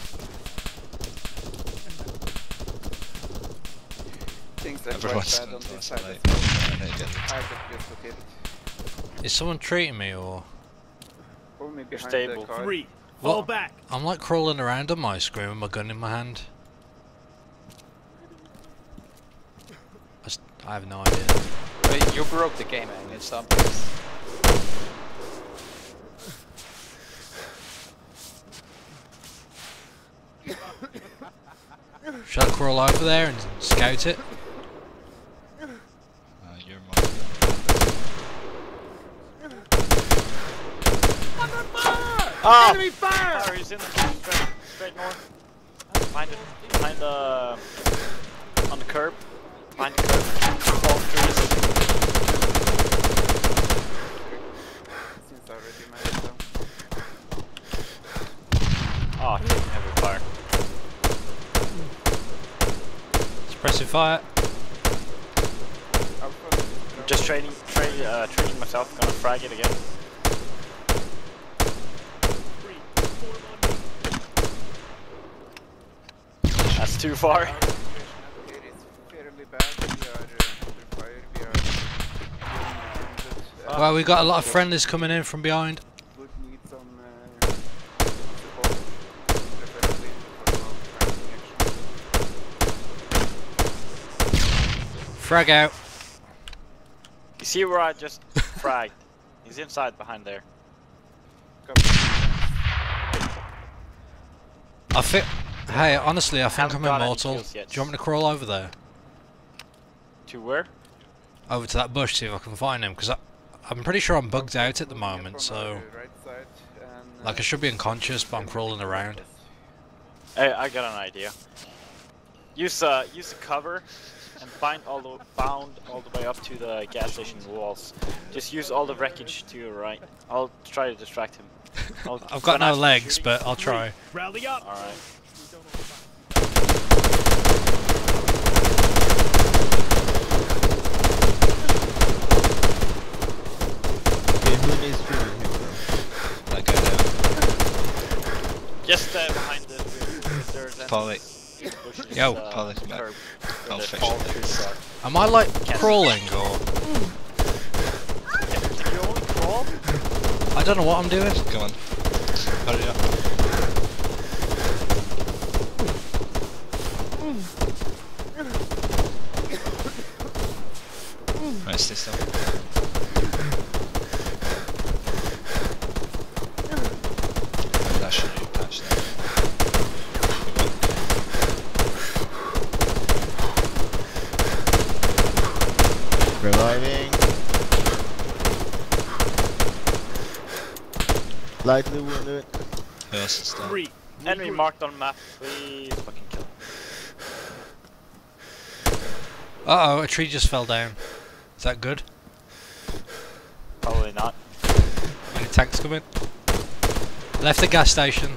Things are quite Everyone's bad gonna on this side. like. I need to get I got. Is someone treating me or? Only behind stable. the car. Three. Fall What? back. I'm like crawling around on my screen with my gun in my hand. I have no idea. Wait, you broke the game, man. need something. Should I crawl over there and scout it? Uh, you're more. Under fire. Ah! Enemy fire. Fire, he's in the straight, straight north. Behind it, behind the, on the curb. Behind the curb. Fall trees. Since already managed them. Oh, taking heavy fire. Suppressive fire. Alpha. Just training, tra uh, training myself. Gonna frag it again. That's too far. Our situation at here is fairly bad. We are under fire. We are wounded. Well, we got a lot of friendlies coming in from behind. would need some uh, support, preferably for long action. Frag out. You see where I just fragged? He's inside behind there. I think. Hey, honestly, I think Haven't I'm immortal. Do you want me to crawl over there? To where? Over to that bush, see if I can find him, because I'm pretty sure I'm bugged out at the moment, so. Right side and, Like, I should be unconscious, but I'm crawling around. Hey, I got an idea. Use uh, use the cover and bind all the bound all the way up to the gas station walls. Just use all the wreckage to your right. I'll try to distract him. I'll, I've got no legs, shooting- but I'll try. Rally up. All right. Okay, who needs shooting him? That guy. Just uh, behind the if there's any Polly. Bushes, Yo. uh, Polly, come curb I'll fix it. Am I like Can't- crawling or? You only crawl? I don't know what I'm doing. Come on. Hurry up. Right, stay still. And that should be patched now. Reviving. Lightly wounded. First start. Three. Enemy marked on map. Please fucking kill. him. Uh oh, a tree just fell down. Is that good? Probably not. Any tanks coming? Left the gas station.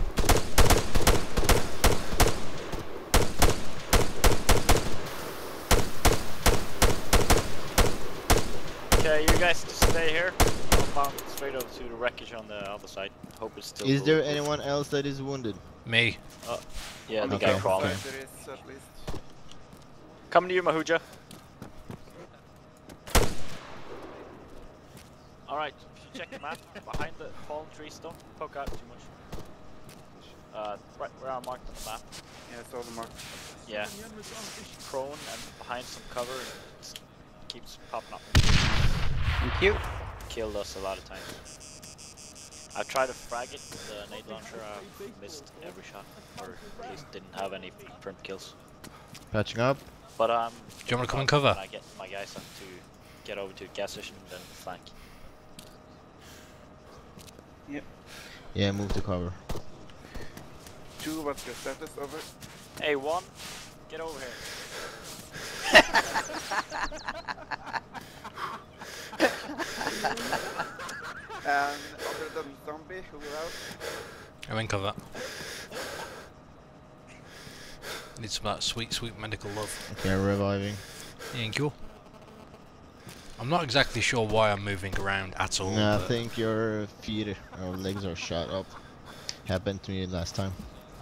Okay, you guys just stay here. I'll bound straight over to the wreckage on the other side. Hope it's still. Is there bulletproof. anyone else that is wounded? Me. Uh, yeah, the Okay, guy crawling. okay. There is at least. Coming to you, Mahuja. Alright, if you check the map, behind the fallen trees, don't poke out too much. Uh, right where I'm marked on the map. Yeah, I saw the mark. Yeah. Prone and behind some cover and it keeps popping up. Thank you. Killed us a lot of times. I tried to frag it with the nade launcher, I missed every shot, or at least didn't have any confirmed kills. Patching up. But um, Do you wanna come and cover? I get my guys up to get over to the gas station, and then flank. Yep. Yeah, move to cover. Two, what's your status over? Hey, one, get over here. and other than zombie, who are out? I'm in cover. Need some of that sweet, sweet medical love. Okay, reviving. Thank you. I'm not exactly sure why I'm moving around at all. No, I think your feet or legs are shot up. Happened to me last time.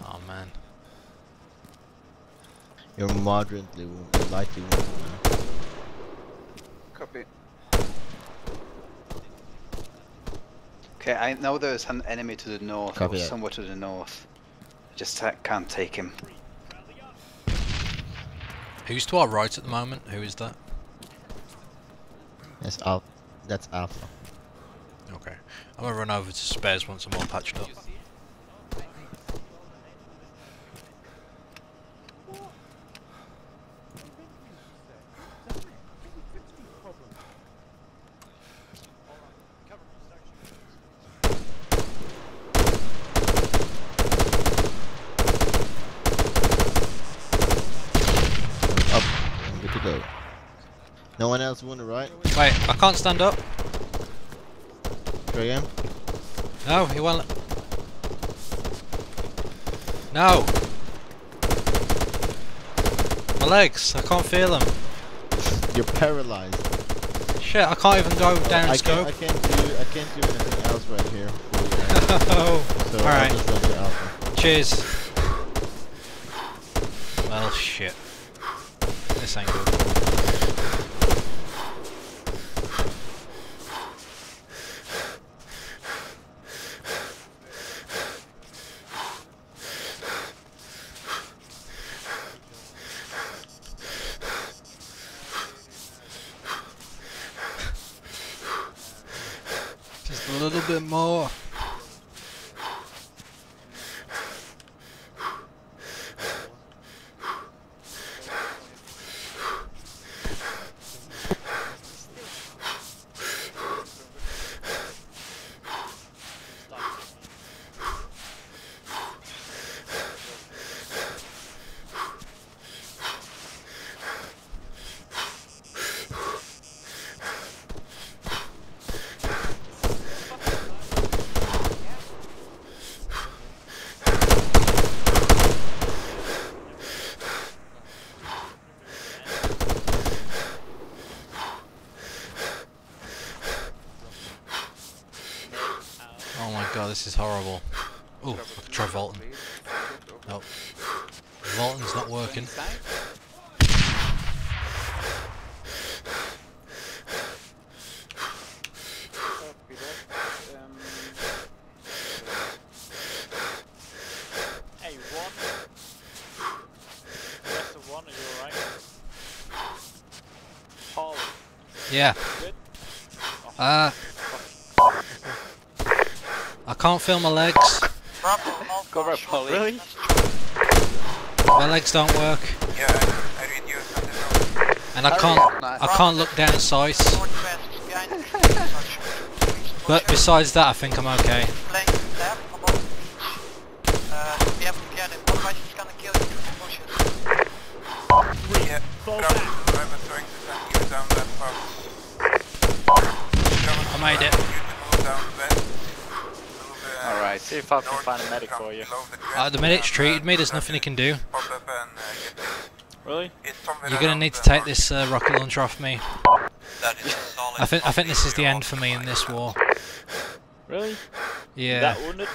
Oh man. You're moderately wounded, lightly wounded now. Copy. Okay, I know there's an enemy to the north, Copy or that. somewhere to the north. I just can't take him. Who's to our right at the moment? Who is that? That's Alpha. That's Alpha. Okay. I'm gonna run over to spares once I'm all patched up. Up. I'm good to go. No one else wounded, right? Wait, I can't stand up. Try again. No, he won't. No. My legs, I can't feel them. You're paralyzed. Shit, I can't even go down I scope. can't, I can't do I can't do anything else right here. Oh, so alright. Cheers. Well, shit. This ain't good. Just a little bit more. Oh my god, this is horrible. Oh, try Volton. Nope. Volton's not working. Copy that. Um, Hey, one. Rest of one, are you alright? Paul. Yeah. Good? Uh, I can't feel my legs. Cover Polly. Really? My legs don't work. Yeah, I, read you. And I can't. I can't look down sight. But besides that I think I'm okay. Yeah, Bravo 2, I was trying to send you down that path. I made it. Move down west. Alright. See if I can find a medic for you. Uh, the medic's treated me, there's nothing he can do. Pop up and get Really? You're gonna need to take this uh, rocket launcher off me. That is a solid I think I think this is the end for me in this war. Really? Yeah. That wounded?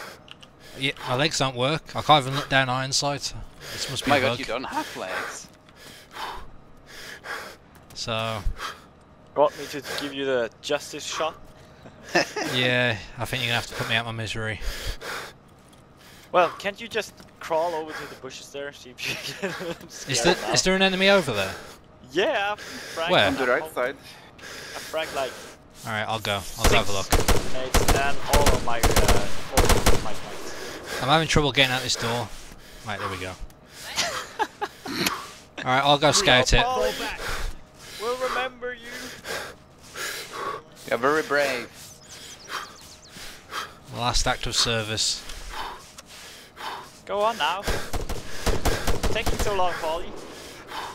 Yeah, my legs don't work. I can't even look down iron sight. This must be my a god, you don't have legs. So Want me to give you the justice shot? yeah, I think you're gonna have to put me out my misery. Well, can't you just crawl over to the bushes there, see if you can Is scare there is there an enemy over there? Yeah, I've Where? On the right side. I fragged like All right, I'll go. I'll go have a look. mates all of my uh, all of my. I'm having trouble getting out this door. Right, there we go. All right, I'll go scout it. We'll remember you. You're very brave. Last act of service. Go on now. Taking so long, Polly.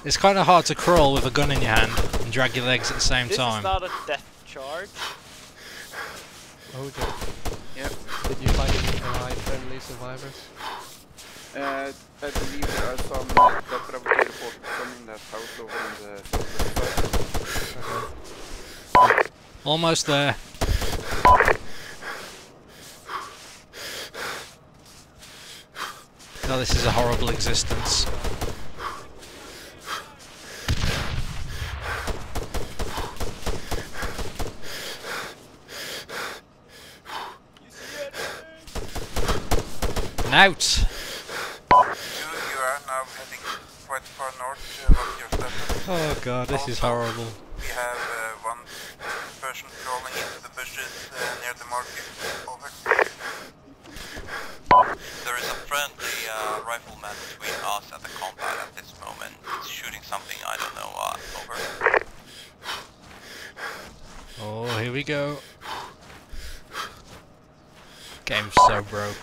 It's kind of hard to crawl with a gun in your hand and drag your legs at the same This time. is not a death charge. OJ. Yep. Did you find any AI-friendly survivors? Uh, I believe there are some uh, that Bravo 2 report some in that house over on the southwest side. Almost there. Oh, this is a horrible existence. And out! You, you are now heading quite far uh. Oh god, this is horrible. We have one person crawling into the bushes uh, near the market. Over. There is a friendly uh, rifleman between us and the combat at this moment. It's shooting something I don't know what. Over. Oh, here we go. Game's so broke.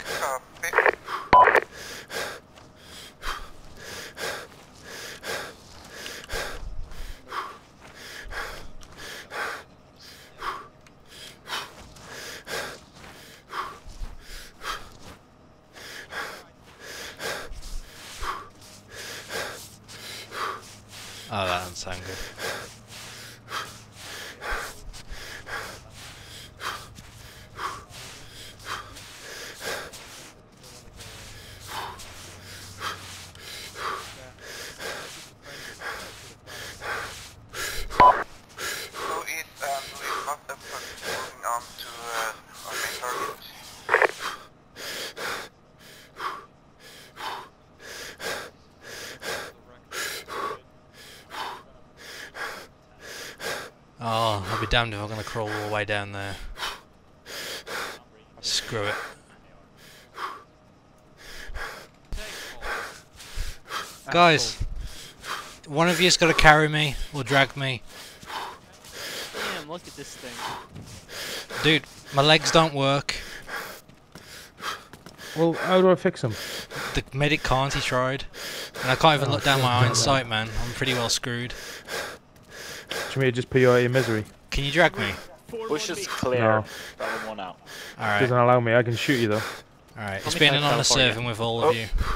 Oh, that sound good. Who is and who is not up for moving on to uh, our main target? Oh, I'll be damned if I'm gonna crawl all the way down there. Screw it. Guys, one of you's got to carry me or drag me. Damn, look at this thing. Dude, my legs don't work. Well, how do I fix them? The medic can't, he tried. And I can't even Oh, look down my damn iron sight, man. I'm pretty well screwed. Do me to just put you out of your misery? Can you drag me? Bushes clear. No. Bravo one out. Alright. Doesn't allow me. I can shoot you though. Alright, Let it's me been an that honour serving with all Oh. of you. Do you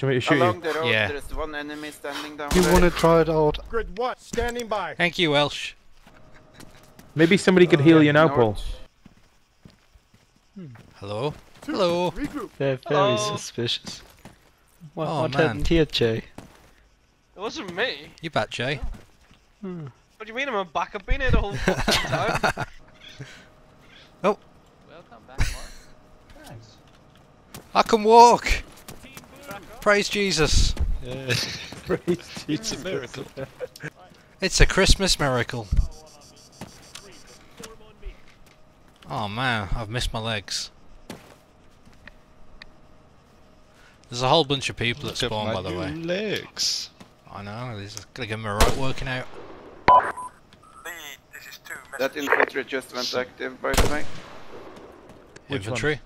want me to shoot Along you? the road, Yeah. there's one enemy standing down You want to try it out? Grid one, standing by. Thank you, Welsh. Maybe somebody could heal you now, Paul. Hello? Hello? Regroup. They're very Hello. suspicious. What, Oh, what man. happened here, Jay? It wasn't me. You bet, Jay. Hmm. What do you mean I'm a back? I've been here the whole fucking time. Oh, Welcome back, Mark. Thanks. I can walk! Praise Jesus. Yeah. it's a miracle. It's a Christmas miracle. Oh man, I've missed my legs. There's a whole bunch of people at Look at spawn, my by the way. legs. I know, there's gotta give them a right working out. That infantry just went active, by the way. Which? Infantry.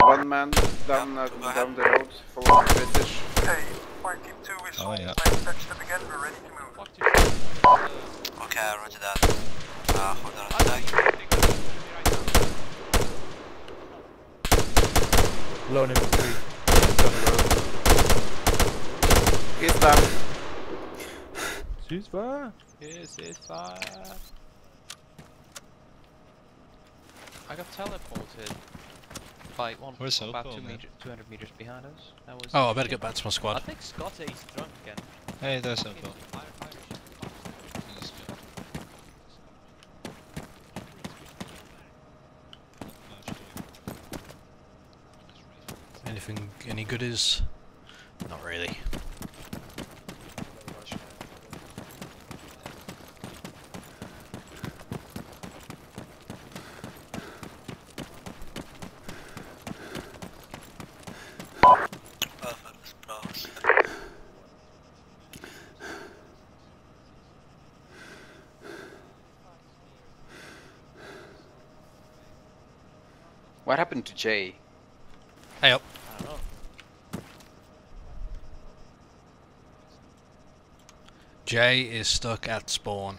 One man down uh, down the road, following British. Okay, Marking 2 is Oh, yeah. touch them again, we're ready to move. Okay, roger that. Uh, hold on a sec. Lone infantry. It's on the road. He's down. Ceasefire. Yes, yes, fire. I got teleported by one Where's from about Oppo, two meter, 200 meters behind us. That was Oh, I better get back to my squad. I think Scotty's drunk again. Hey, there's a. Anything, any goodies? Not really. Perfect, bros. What happened to Jay? Hey up. I don't know. Jay is stuck at spawn.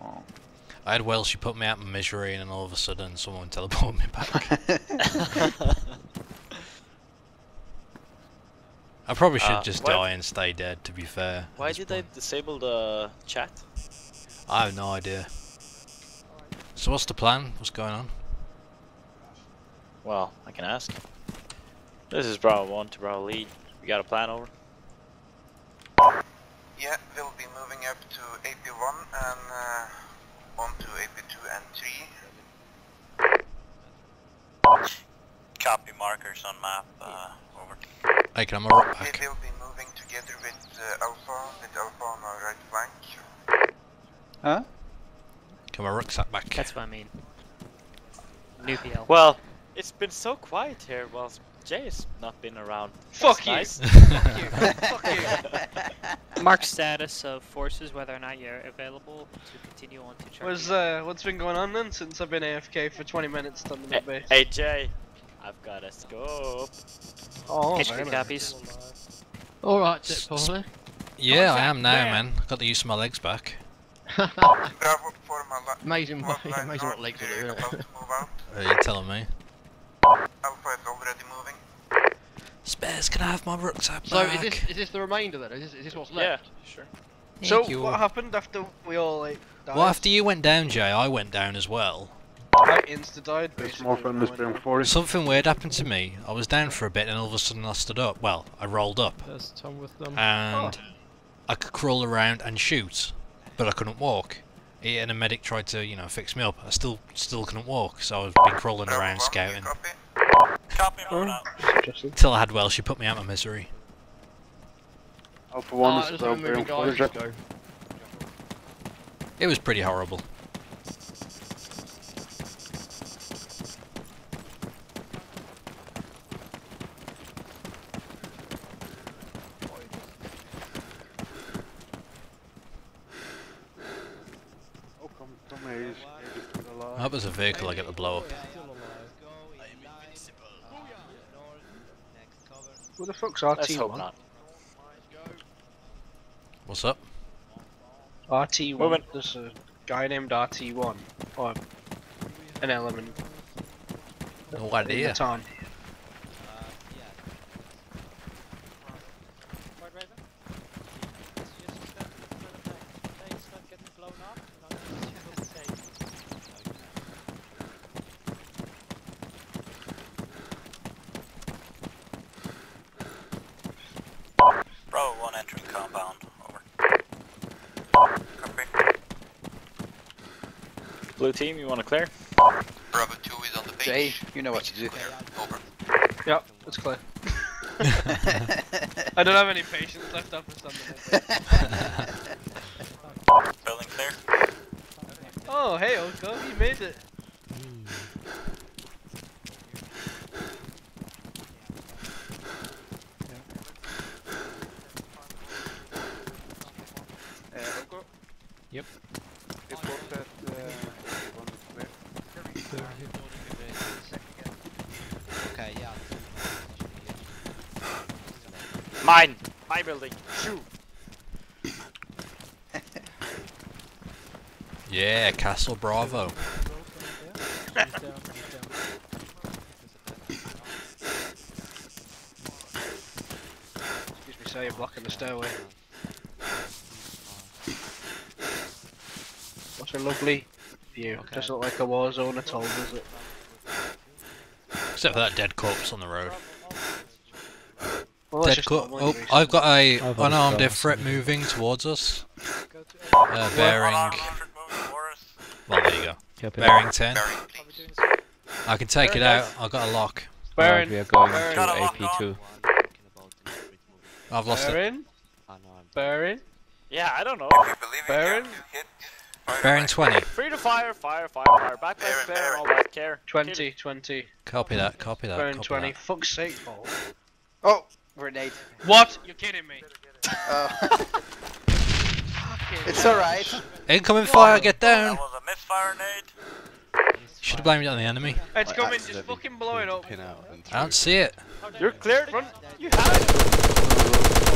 Oh. I had Welsh, she put me out of my misery, and then all of a sudden someone teleported me back. I probably should Uh, just why- die and stay dead, to be fair. Why did they disable the chat? I have no idea. So what's the plan? What's going on? Well, I can ask. This is Bravo 1 to Bravo lead. We got a plan over? Yeah, we'll be moving up to AP1 and uh, on to AP2 and 3. Copy markers on map. Uh, over. Hey, can I have my rock we'll be moving together with uh, Alpha, with Alpha on our right flank. Huh? Can my rucksack back? That's what I mean. New PL. Well, it's been so quiet here whilst Jay's not been around. Fuck That's you. nice. Fuck you. Fuck you. Mark status of forces, whether or not you're available to continue on to Charlie. What's uh, what's been going on then since I've been AFK for 20 minutes on the Hey, base? hey Jay, I've got a scope. Oh, HP very copies. Alright, Dick Paulie. Yeah, I am now, man. Got the use of my legs back. Bravo for my la- Amazing, amazing what legs are we're doing. about to move out. Are you telling me? Alpha already moving. Spares, can I have my rucksack So back? is this is this the remainder then? Is this, is this what's Yeah, left? sure. So you. what happened after we all like died? Well, after you went down, Jay, I went down as well. I insta died. There's more basically, fun when I this went being down. 40. Something weird happened to me. I was down for a bit, and all of a sudden I stood up. Well, I rolled up, There's Tom with them. and oh. I could crawl around and shoot, but I couldn't walk. He and a medic tried to, you know, fix me up. I still, still couldn't walk, so I've been crawling Bravo around scouting. you copy? Copy, moving out. Till I had well, she put me out of my misery. Alpha Ah, 1 just is still moving being guys, 40. just go. It was pretty horrible. Oh, come, come here, he's, he's still alive. I hope there's a vehicle I get to blow up. Who the fuck's Let's hope RT1? not. What's up? RT1. Moving. There's a guy named RT1. Or an element. No in the idea. Blue team, you want to clear? Bravo 2 is on the base. Jay, you know what to do. Over. Yep, it's clear. I don't have any patience left after something. Building clear. oh, hey, Oko, you made it. Uh, Oko? Yep. report that uh, everyone is clear. Okay, yeah. Mine! My building! Shoot! Yeah, Castle Bravo. Excuse me, sir, you're blocking the stairway. What a lovely view. Doesn't look like a war zone at all, does it? Except for that dead corpse on the road. Well, that's dead just corpse. normal Oh, I've got a I've a unarmed scar. threat moving towards us. Uh, bearing. Well, there you go. Copy. Bearing 10. I can take it out. I've got a lock. Alright, we are going to AP2. I've lost it. Baron? Baron? Yeah, I don't know. Baron? Bearing 20. Free to fire, fire, fire, fire. Backline spare, all that care. 20, 20. Copy that, copy that. Baron copy 20. that. Fuck's sake, Paul. Oh, grenade. What? You're kidding me. Oh. it's alright. Incoming fire, get down! Should have blamed it on the enemy. It's coming, just fucking blow it up. I don't see it. You're cleared. Front. You had it.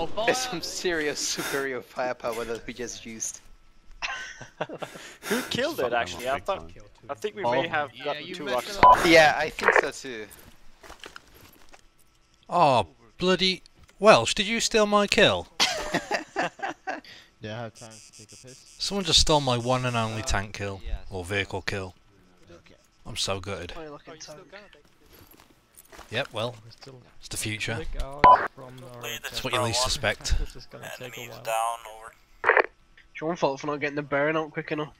Oh, There's some serious superior firepower that we just used. Who killed it actually? I thought. I think we Oh. may have Yeah, gotten you two messed rocks. Yeah, I think so too. Oh, bloody. Welsh, did you steal my kill? yeah, I have time to take a piss? Someone just stole my one and only tank kill. Or vehicle kill. I'm so gutted. Yep, well, it's the future. It's what you least suspect. Enemies down, over. It's your own fault for not getting the bearing out quick enough.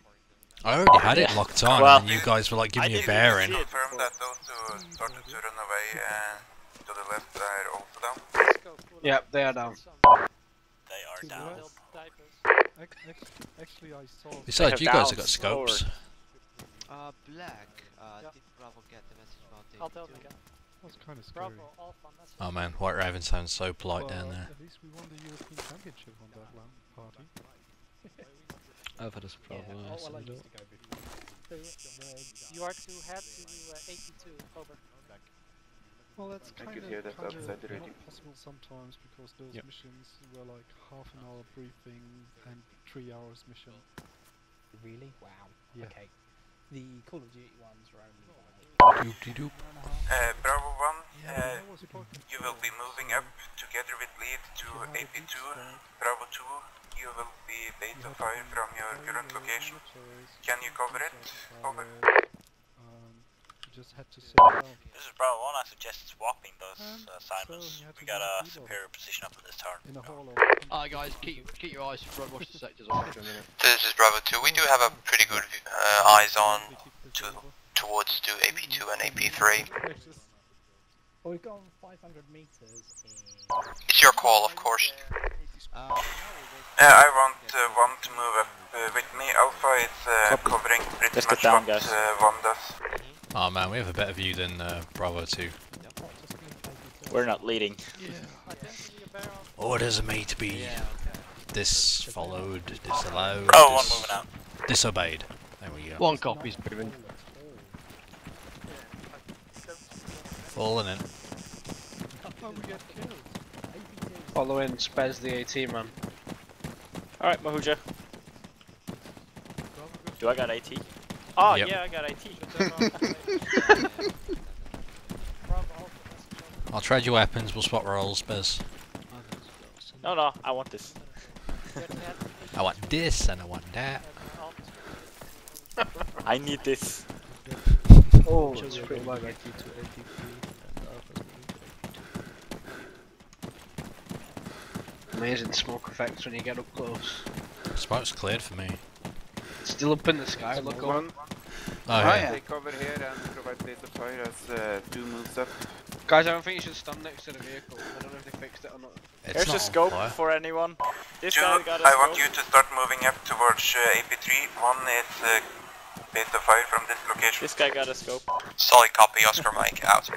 I already had it locked on, Well, and you guys were like, give I me a bearing. see it. Confirm that those who started to run away and to the left are also down. Yep, they are down. They are down. Actually, I saw. Besides, you guys have got scopes. Uh, Black, uh, did Bravo get the message about the I'll tell them again. That's kind of scary. Bravo, Alpha. Oh man, White Raven sounds so polite down there. At least we won the European Championship on that one party. Over this Yeah, problem. oh, well, I used to go before. So, uh, you are to head to uh, 82, over. Well, that's kind of hear that outside not already. possible sometimes because those Yep. missions were like half an hour briefing and three hours mission. Really? Wow. Yeah. Okay. The Call of Duty ones were only Doop-de-doop. Uh, Bravo 1, uh, you will be moving up together with lead to AP2. Bravo 2, you will be beta fire from your current location. Can you cover it? Over. Um, you just had to set it up This is Bravo 1, I suggest swapping those Um, uh, assignments. so you had to We got a superior position up in this tower. in a. Alright guys, keep keep your eyes front, watch the sectors off for a minute. This is Bravo 2. We do have a pretty good uh, eyes on to towards to AP2 and AP3. Well, we've gone 500 meters in. It's your call, of course. Uh, I want uh, one to move up uh, with me. Alpha is uh, covering pretty Let's much down, what guys. uh, one does. Oh man, we have a better view than uh, Bravo 2. We're not leading. Orders are made to be this followed, disallowed, Bravo 1 dis- moving out. disobeyed. There we go. One copy's moving. Falling in. We get killed. Following Spez the AT man. Alright, Mahuja. Do I got AT? Oh ah, Yep. yeah, I got AT. I'll trade your weapons, we'll swap roles, Bez. no, no, I want this. I want this and I want that. I need this. Oh, that's pretty laggy. Amazing smoke effects when you get up close. Smoke's cleared for me. Still up in the sky, look on. Oh, Ah, yeah. yeah. They cover here and provide data fire as uh, two moves up. Guys, I don't think you should stand next to the vehicle. I don't know if they fixed it or or not? It's Here's a not on scope fire. for anyone. This Two, guy got a I scope. I want you to start moving up towards uh, AP3. One is uh, base of fire from this location. This guy got a scope. Solid copy, Oscar Mike out.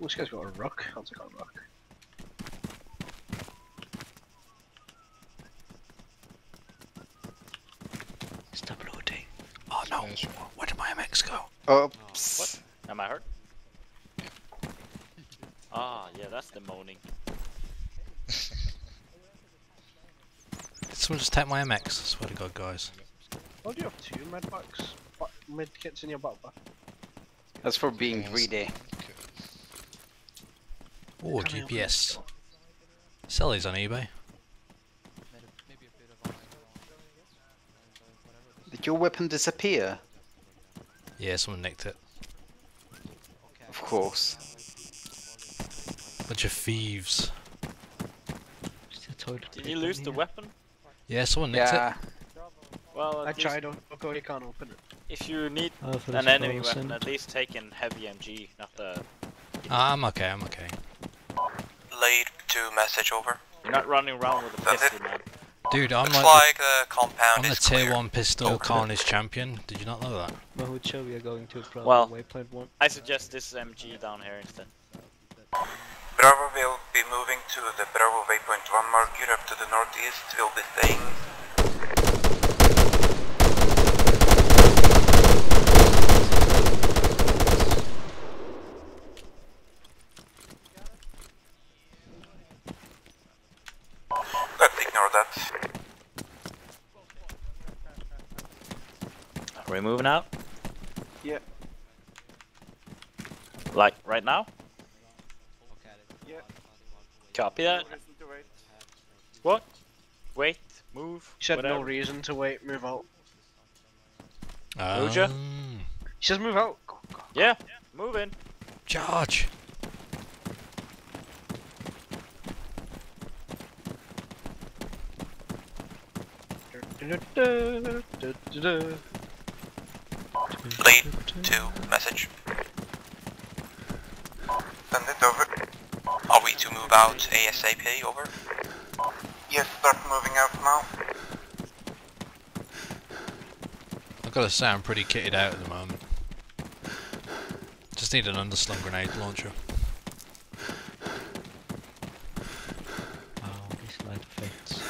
Oh, this guy's got a rock. I'll take a rock. Stop loading. Oh no, where did my MX go? Oops. What? Am I hurt? Ah, yeah, that's the moaning. Did someone just take my MX? I swear to god, guys. Oh, do you have two med packs? What med kits in your backpack? That's for being greedy. Oh, GPS. Sell these on eBay. Did your weapon disappear? Yeah, someone nicked it. Of course. Bunch of thieves. Did you lose the weapon? Yeah, someone nicked Yeah. it. Well, I tried, least don't you can't open it. if you need Oh, an enemy person. weapon, at least take an heavy MG, not the. Ah, I'm okay, I'm okay. Lead to message over. You're not running around with a pistol, man. Dude, I'm Looks like, like the, the compound I'm the tier clear. 1 pistol Okay. Carnage champion. Did you not know that? Mahucha, we are going to Bravo Well, waypoint 1. I suggest this MG down here instead. Bravo will be moving to the Bravo waypoint 1 marker up to the northeast. We'll be staying Let's ignore that. Are we moving out? Yeah. Like right now? Yeah. Copy that. No wait. What? Wait, move. He said no reason to wait, move out. Moja? Um, He says move out. Yeah, move in. Charge! Lead to message. Send it over. Are we to move out ASAP? Over. Yes, start moving out now. I've got to say I'm pretty kitted out at the moment. Just need an underslung grenade launcher. Wow, these light effects.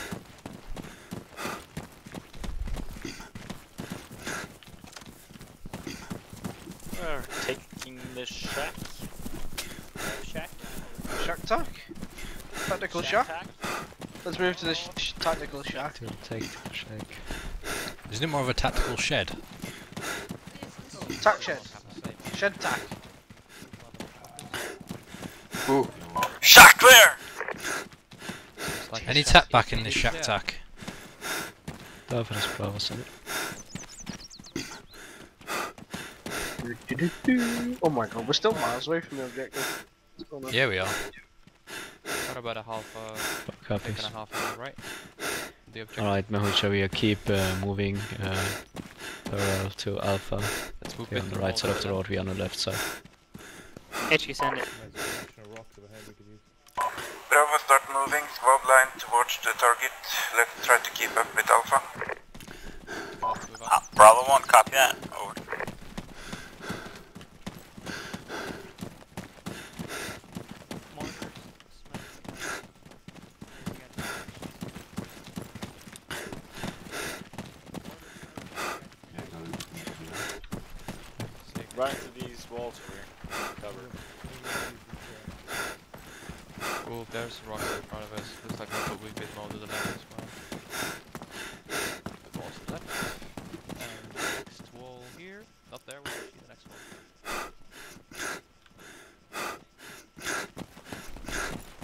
We're taking the shack. Shack? Shack tack? Tactical Shack shack? tack? Let's move to the sh sh tactical shack. To take the shake. Isn't it more of a tactical shed? Tack shed. Shed tack. Ooh. Shack clear! Any tap back in this shack tack? Bravo is Bravo send it. Oh my god, we're still miles away from the objective. What's? Yeah, we are. What about a half, uh, Copies. second and a half hour, right? The objective. Alright, Mahucha, we keep uh, moving uh, parallel to Alpha. Let's move We're on the right side of the road, we are on the left side. HQ send it. Bravo, start moving. Squad line towards the target. Let's try to keep up with Alpha. Ah, Bravo 1, copy that. Over. Run into these walls here. Cover. Oh, there's a rocket in front of us. Looks like we'll probably bit more to the left as well. Wall to the left. And the next wall here. Not there, we'll see the next one.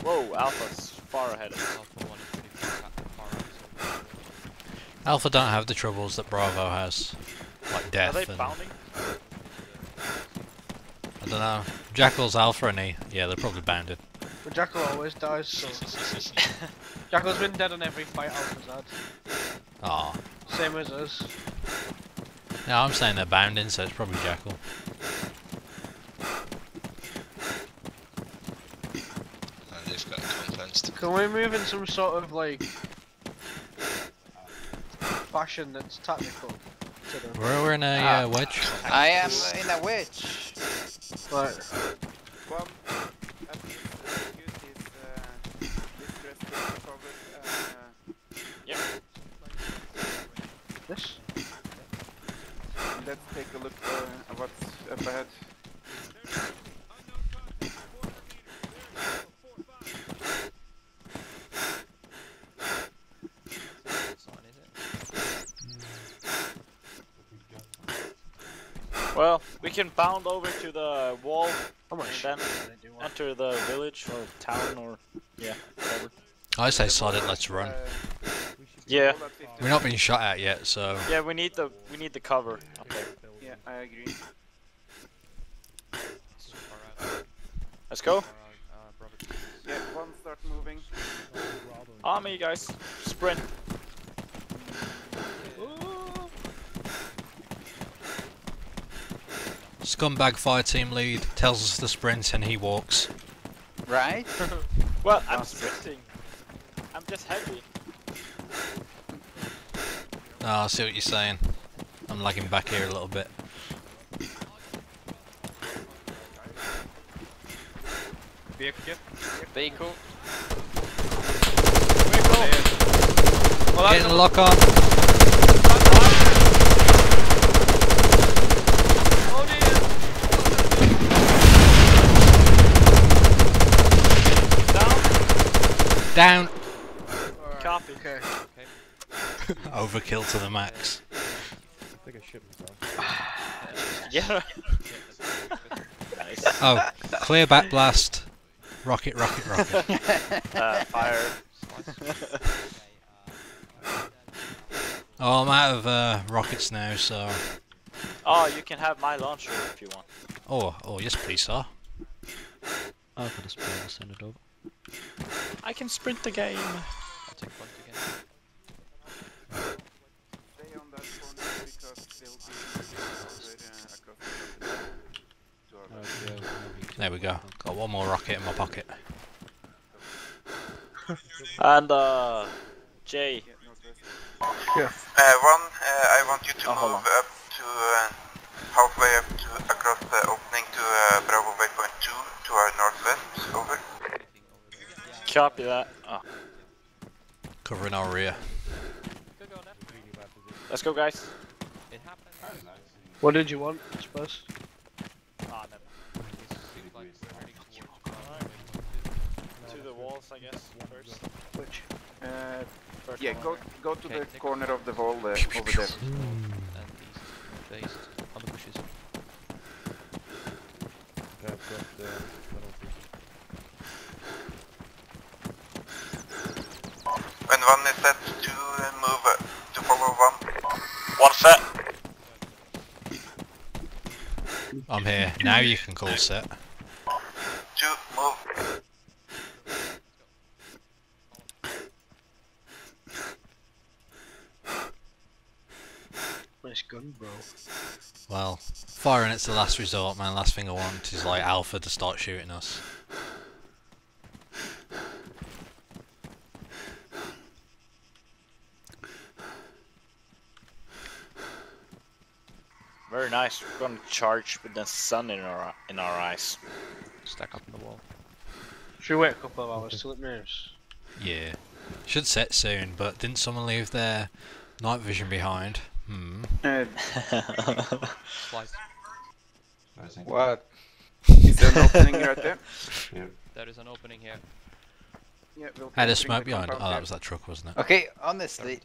Whoa, Alpha's far ahead of us. Alpha 1 is pretty far, far out, so Alpha don't have the troubles that Bravo has. Like Are death they and... bounding? I don't know. Jackal's Alpha and E. Yeah, they're probably bounded. But Jackal always dies, so... Jackal's been dead on every fight Alpha's had. Aw. Same as us. No, I'm saying they're bounding, so it's probably Jackal. they've got a compensed. Can we move in some sort of like fashion that's tactical? To the We're, we're in a Ah. uh, wedge. I am in a wedge. Right. One, at least uh, use this, uh, this dress to cover. Uh, Yep. This. let's take a look uh, at what's up ahead. Well, we can bound over to the wall my and then enter the village or town or yeah, whatever. I say silent, let's run. Yeah. We're not being shot at yet, so. Yeah, we need the we need the cover up there. Yeah, I agree. Let's go. Yeah, one start moving. On me, guys. Sprint. Scumbag fire team lead tells us to sprint and he walks. Right? Well, I'm sprinting. I'm just heavy. Oh, I see what you're saying. I'm lagging back here a little bit. Vehicle. Vehicle. Getting a lock on. Down. Copy. Okay. Overkill to the max. I think I shit myself. Yeah. nice. Oh, clear back blast. Rocket, rocket, rocket. Uh, fire. Oh, I'm out of uh, rockets now, so. Oh, you can have my launcher if you want. Oh, oh yes, please, sir. I've got a spare, I'll send it over. I can sprint the game. I'll take point again. Stay on that corner because they'll be uh, across the to our left. There we go. Got one more rocket in my pocket. And uh, Jay. Yeah. Uh, one, uh, I want you to Oh, move up to uh, halfway up to across the opening to uh, Bravo waypoint 2 to our northwest. Over. Copy that. Oh. Covering our rear. Let's go, guys. It happened. What did you want, I suppose? Ah, never. To the walls, I guess. First. Which? Uh, First yeah, go go to Okay, the corner of the wall uh, over there. And these based on the bushes. Okay, I've got the penalty. When one is set to uh, move to follow one. One set. I'm here. Now you can call set. Two, move. Nice gun, bro. Well, firing it's the last resort, man. Last thing I want is like Alpha to start shooting us. Very nice. We're gonna charge with the sun in our in our eyes. Stack up on the wall. Should we wait a couple of hours till it moves? Yeah. Should set soon, but didn't someone leave their night vision behind? Hmm. Slice. what? Is there an opening right there? There is an opening here. Yeah, we'll Had a smoke behind. Oh, that was that truck, wasn't it? Okay, honestly.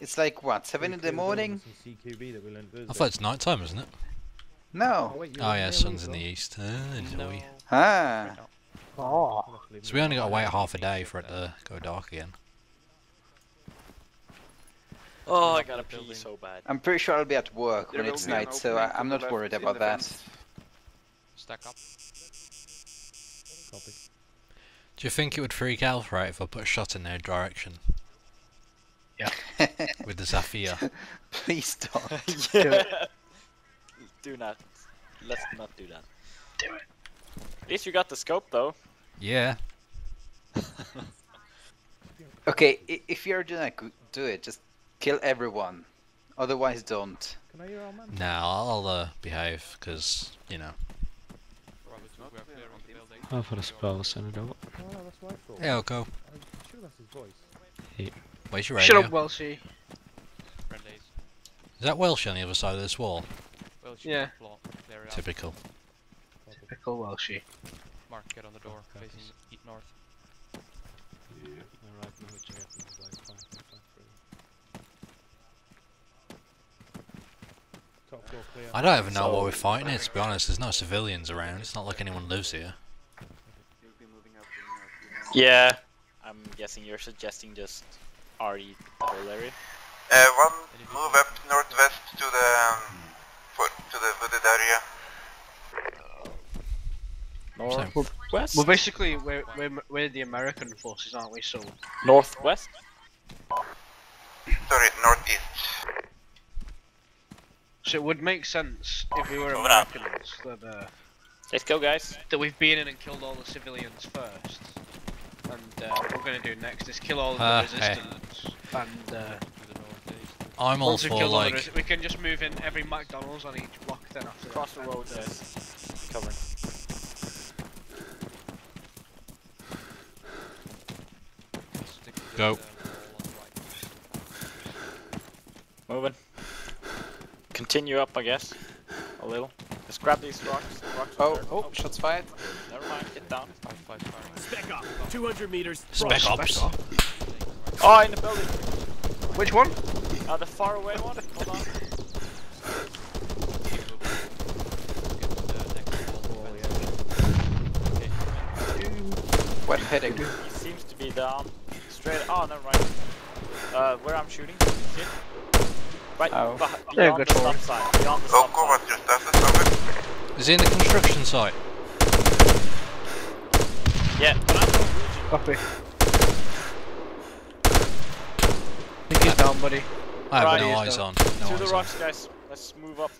It's like what, 7 in the morning? CQB that we learned I thought it's night time, isn't it? No. Oh yeah, sun's in the east. Enjoy. Ah. Oh. So we only got to wait half a day for it to go dark again. Oh, I gotta pee so bad. I'm pretty sure I'll be at work There when it's night, so I, to I'm not worried about that. fence. Stack up. Copy. Do you think it would freak Alpha out if I put a shot in their direction? Yeah. With the Zafir. Please don't. yeah. Do not. Let's not do that. Do it. At least you got the scope though. Yeah. Okay, if you're gonna do it, just kill everyone. Otherwise, don't. Can I hear our man? Nah, I'll uh, behave, because, you know. Oh, for the spell, send it over. Oh, that's what I thought. Yeah, I'll go. I'm sure that's his voice. Yeah. Where's your radio? Shut up, Welshie. Is that Welsh on the other side of this wall? Yeah. Typical. Typical Welshie. Mark, get on the door, facing east north. Yeah. Top floor clear. I don't even know what we're fighting here, to be honest. There's no civilians around. It's not like anyone lives here. Yeah, I'm guessing you're suggesting just RE the whole area. Uh, one move up northwest to the um, for, to the wooded area. Northwest? Well, basically, we're, we're, we're the American forces, aren't we? So. Northwest? Sorry, northeast. So it would make sense if we were Moving up. Americans that uh, Let's go, guys. that we've been in and killed all the civilians first, and uh, what we're gonna do next is kill all of the Uh, hey. resistance, and uh, I'm all once we've for, killed the like- resi- we can just move in every McDonald's on each block then after Cross the road, guys. Covering. Go. Moving. Continue up, I guess. A little. Just grab these rocks. rocks Oh, over there. oh, shots fired. Never mind, get down. Spec up. 200 meters. Spec front. ops. Oh, in the building. Which one? Uh, the far away one. Hold on. What heading? He seems to be down. Straight. Oh, never mind. Uh, where I'm shooting. See it? Right Oh. beh- Yeah, beyond good the for stop sign. Beyond the stop sign. what's your status? Is he in the construction site? Yeah, but I'm. Copy. I think he's down, buddy. I have Right, no eyes down. on. No to eyes the on. rocks, guys. Let's move up.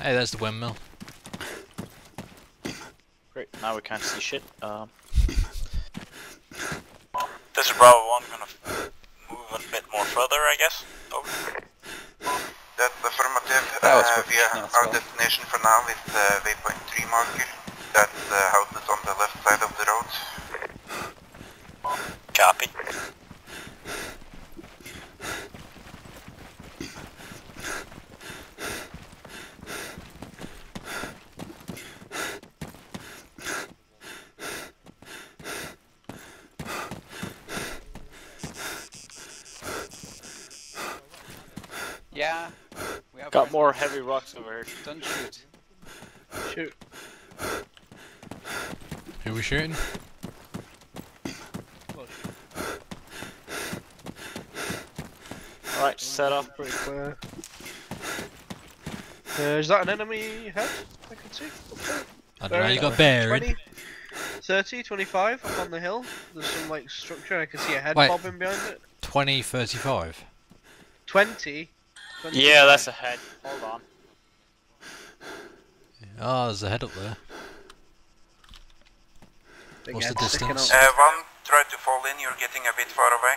Hey, there's the windmill. Great. Now we can't see shit. Um, This is Bravo 1, gonna f- move a bit more further, I guess. Over. That's affirmative. That was uh, professional yeah, as our well. destination for now is the waypoint 3 marker. That's uh, houses on the left side of the road. Copy. Yeah. We have got more heavy rocks over here. Don't shoot. Shoot. Who we shooting? Alright, set up. Pretty clear. Uh, is that an enemy head? I can see. Up there. I don't know, you got it? buried. 20, 30, 25 up on the hill. There's some like structure I can see a head Wait. bobbing behind it. 20, 35. 20. Yeah, that's a head. Hold on. Oh, there's a head up there. Big What's the distance? out. Uh, one, try to fall in, you're getting a bit far away.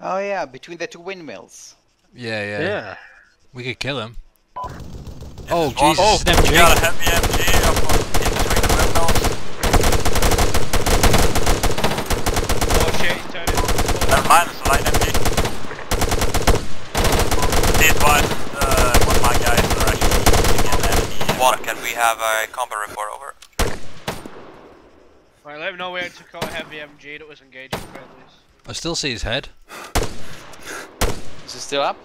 Oh yeah, between the two windmills. Yeah, yeah. Yeah. We could kill him. Oh, One- Jesus, oh, it's an MG. we got a heavy MG up on, in between the windmills. Oh shit, he's turning. Never mind, it's a light MG. 1, can we have a combat report over? Right, let me know where to call heavy MG that was engaging friendlies. I still see his head. Is it still up?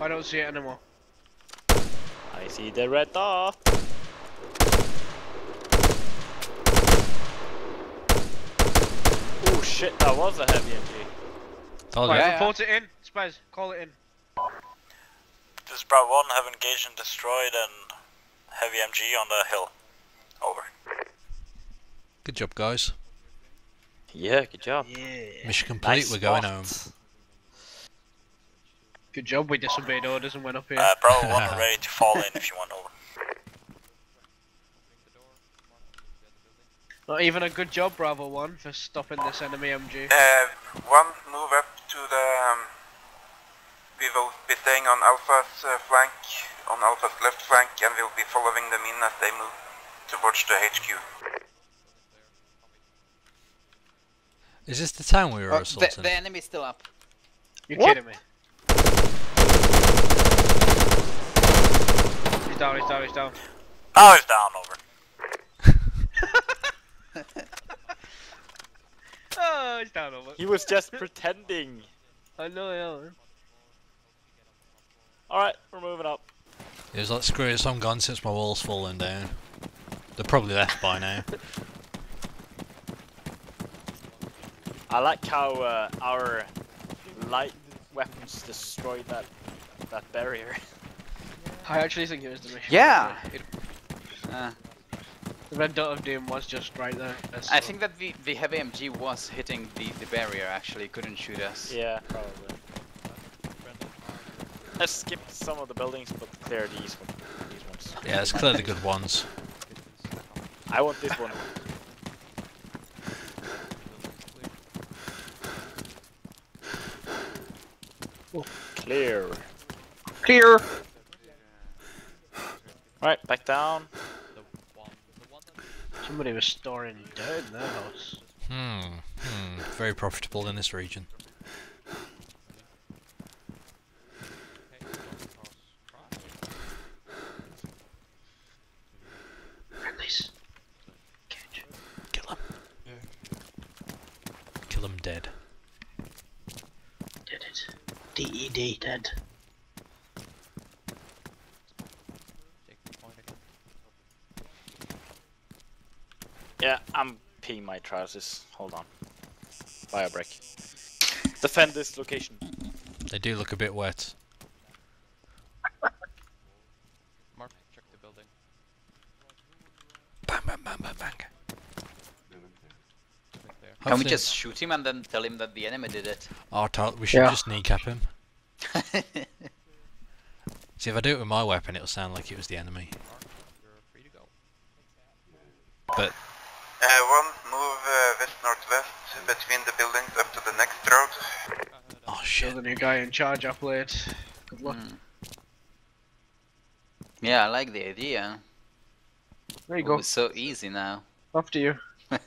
I don't see it anymore. I see the red door. Oh shit, that was a heavy MG. Told right, yeah, report it in. Spaz, call it in. This is Bravo 1, have engaged and destroyed and heavy MG on the hill. Over. Good job, guys. Yeah, good job. Yeah. Mission complete, Nice we're going spot. home. Good job, we disobeyed orders and went up here. Uh, Bravo 1 are ready to fall in if you want over. Not even a good job, Bravo 1, for stopping this enemy MG. Uh, one, move up to the... We will be staying on Alpha's uh, flank, on Alpha's left flank, and we'll be following them in as they move towards the HQ. Is this the town we were Oh, the, assaulting? the enemy's still up. You're What? kidding me. He's down, he's down, he's down. Now he's down over. Oh, he's down over. He was just pretending. I know, yeah. Alright, we're moving up. It was like, screw it, so I'm gone since my wall's falling down. They're probably left by now. I like how uh, our light weapons destroyed that that barrier. I actually think it was the mission. Yeah. It, Uh, the red dot of doom was just right there. That's I think that the, the heavy MG was hitting the, the barrier actually, couldn't shoot us. Yeah, probably. Let's skip some of the buildings, but clear these, one, these ones. Yeah, it's clearly good ones. I want this one. Clear. Clear. Right, back down. Somebody was storing dirt in their house. Hmm, hmm, very profitable in this region. Friendlies. Kill him. Kill him dead. Did it. DED, dead. Yeah, I'm peeing my trousers. Hold on. Bio break. Defend this location. They do look a bit wet. Mark, check the building. Bang, bang, bang, bang, bang. Can we Hopefully- just shoot him and then tell him that the enemy did it? Oh, to- we should Yeah. just kneecap him. See, if I do it with my weapon, it'll sound like it was the enemy. But Uh, one, move uh, west-northwest between the buildings up to the next road. Oh shit. the new guy in charge up late. Good luck. Hmm. Yeah, I like the idea. There you Oh, go. It's so easy now. After you.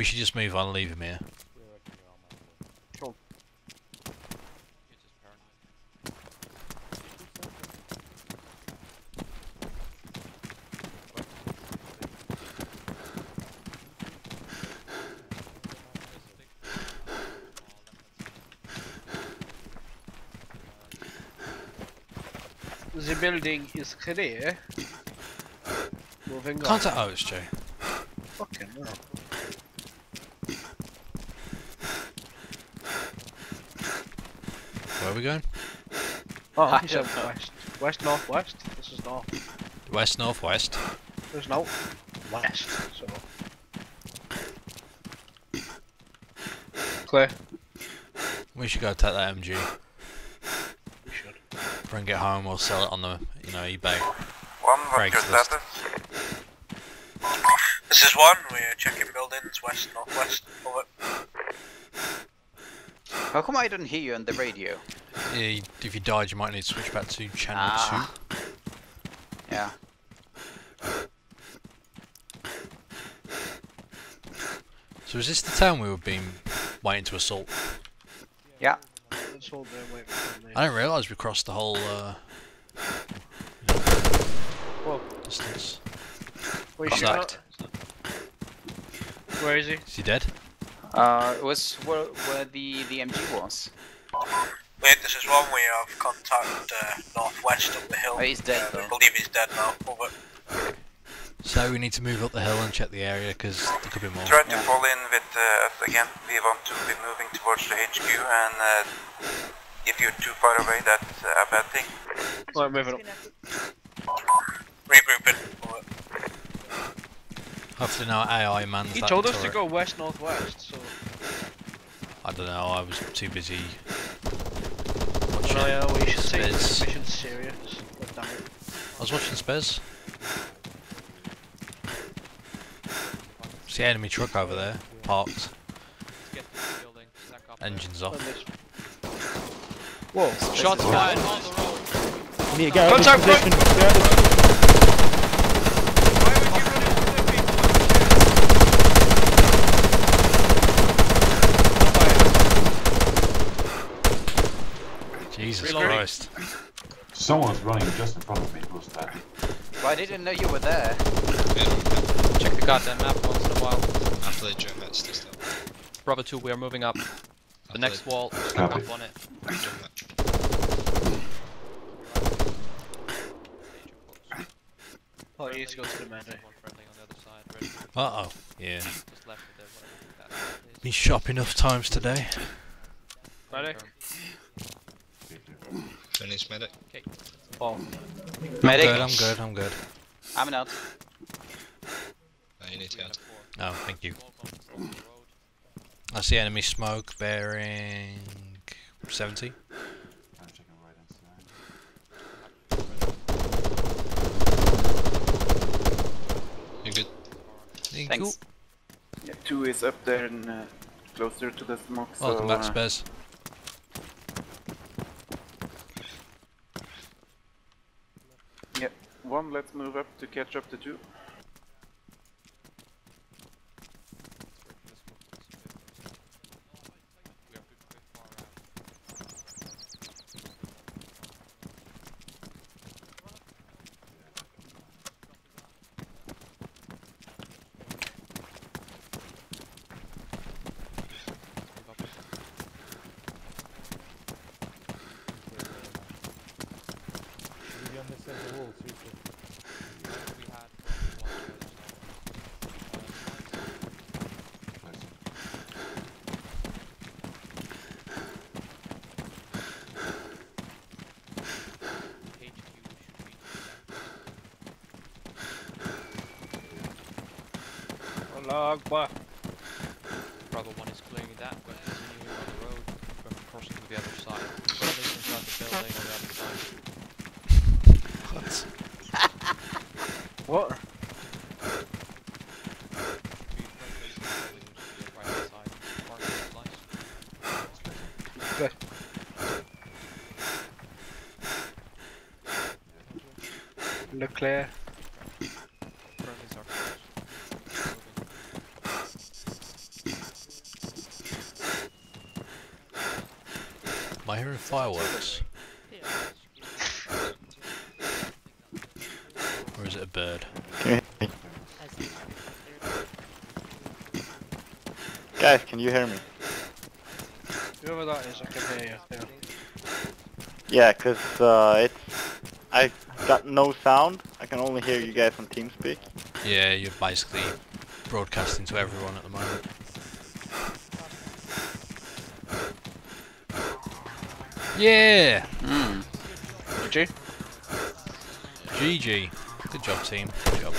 we should just move on and leave him here. Cool. The building is clear. Moving on. Contact OSJ. Fucking hell. Where are we going? Oh, I he said don't know. west. West, northwest. This is north. West, northwest. There's no west, so. Clear. We should go take that MG. We should. Bring it home, we'll sell it on the, you know, eBay. One, what's your Craigslist. This is one, we're checking buildings west, northwest, over. How come I don't hear you on the radio? Yeah, if you died, you might need to switch back to channel Ah. Yeah. So is this the town we were being waiting to assault? Yeah. Let's hold there and wait for them. I didn't realise we crossed the whole uh, Whoa. distance. Where, you Contact. Where is he? Is he dead? Uh, it was where, where the, the MG was. Wait, this is one, we have contact uh, northwest up the hill. Oh, he's dead, Uh, we though. believe he's dead now, over. So we need to move up the hill and check the area because there could be more. Try to fall in with uh, again. We want to be moving towards the HQ, and uh, if you're too far away, that's uh, a bad thing. Right, moving up. Regrouping, over. Hopefully no AI man. He told us to turret. go west northwest, so I don't know, I was too busy paranoia, we should take Spez. this mission serious. God damn it. I was watching Spez. See enemy truck over there, parked. Engines off. Whoa, Shots fired on the road. You need to get out of this front. position. Get out of this- Jesus Reloading. Christ. Someone's running just in front of me. Who's that? But I didn't know you were there. Check the goddamn map once in a while. After they jump, that's just up. Bravo 2, we are moving up. The next wall, stack Copy. up on it. Oh, you need to go to the medic. Uh oh. Yeah. Just left it there, whatever that is. Been shop enough times today. Medic? Finish medic. Okay. Oh. Medic. Good, I'm good, I'm good. I'm out. No, you need to out. Oh, thank you. I see enemy smoke bearing 70. You good? Thank Thanks. Yeah, two is up there and uh, closer to the smoke. Welcome so, back, uh, Spez. 1, let's move up to catch up the 2. dog. Bye. Fireworks? Or is it a bird? Guys, can you hear me? Whoever that is, I can hear you. Yeah. Yeah, 'cause uh, it's I got no sound. I can only hear you guys on TeamSpeak. Yeah, you're basically broadcasting to everyone at the moment. Yeah! Hmm. GG. GG. Good job, team. Good job.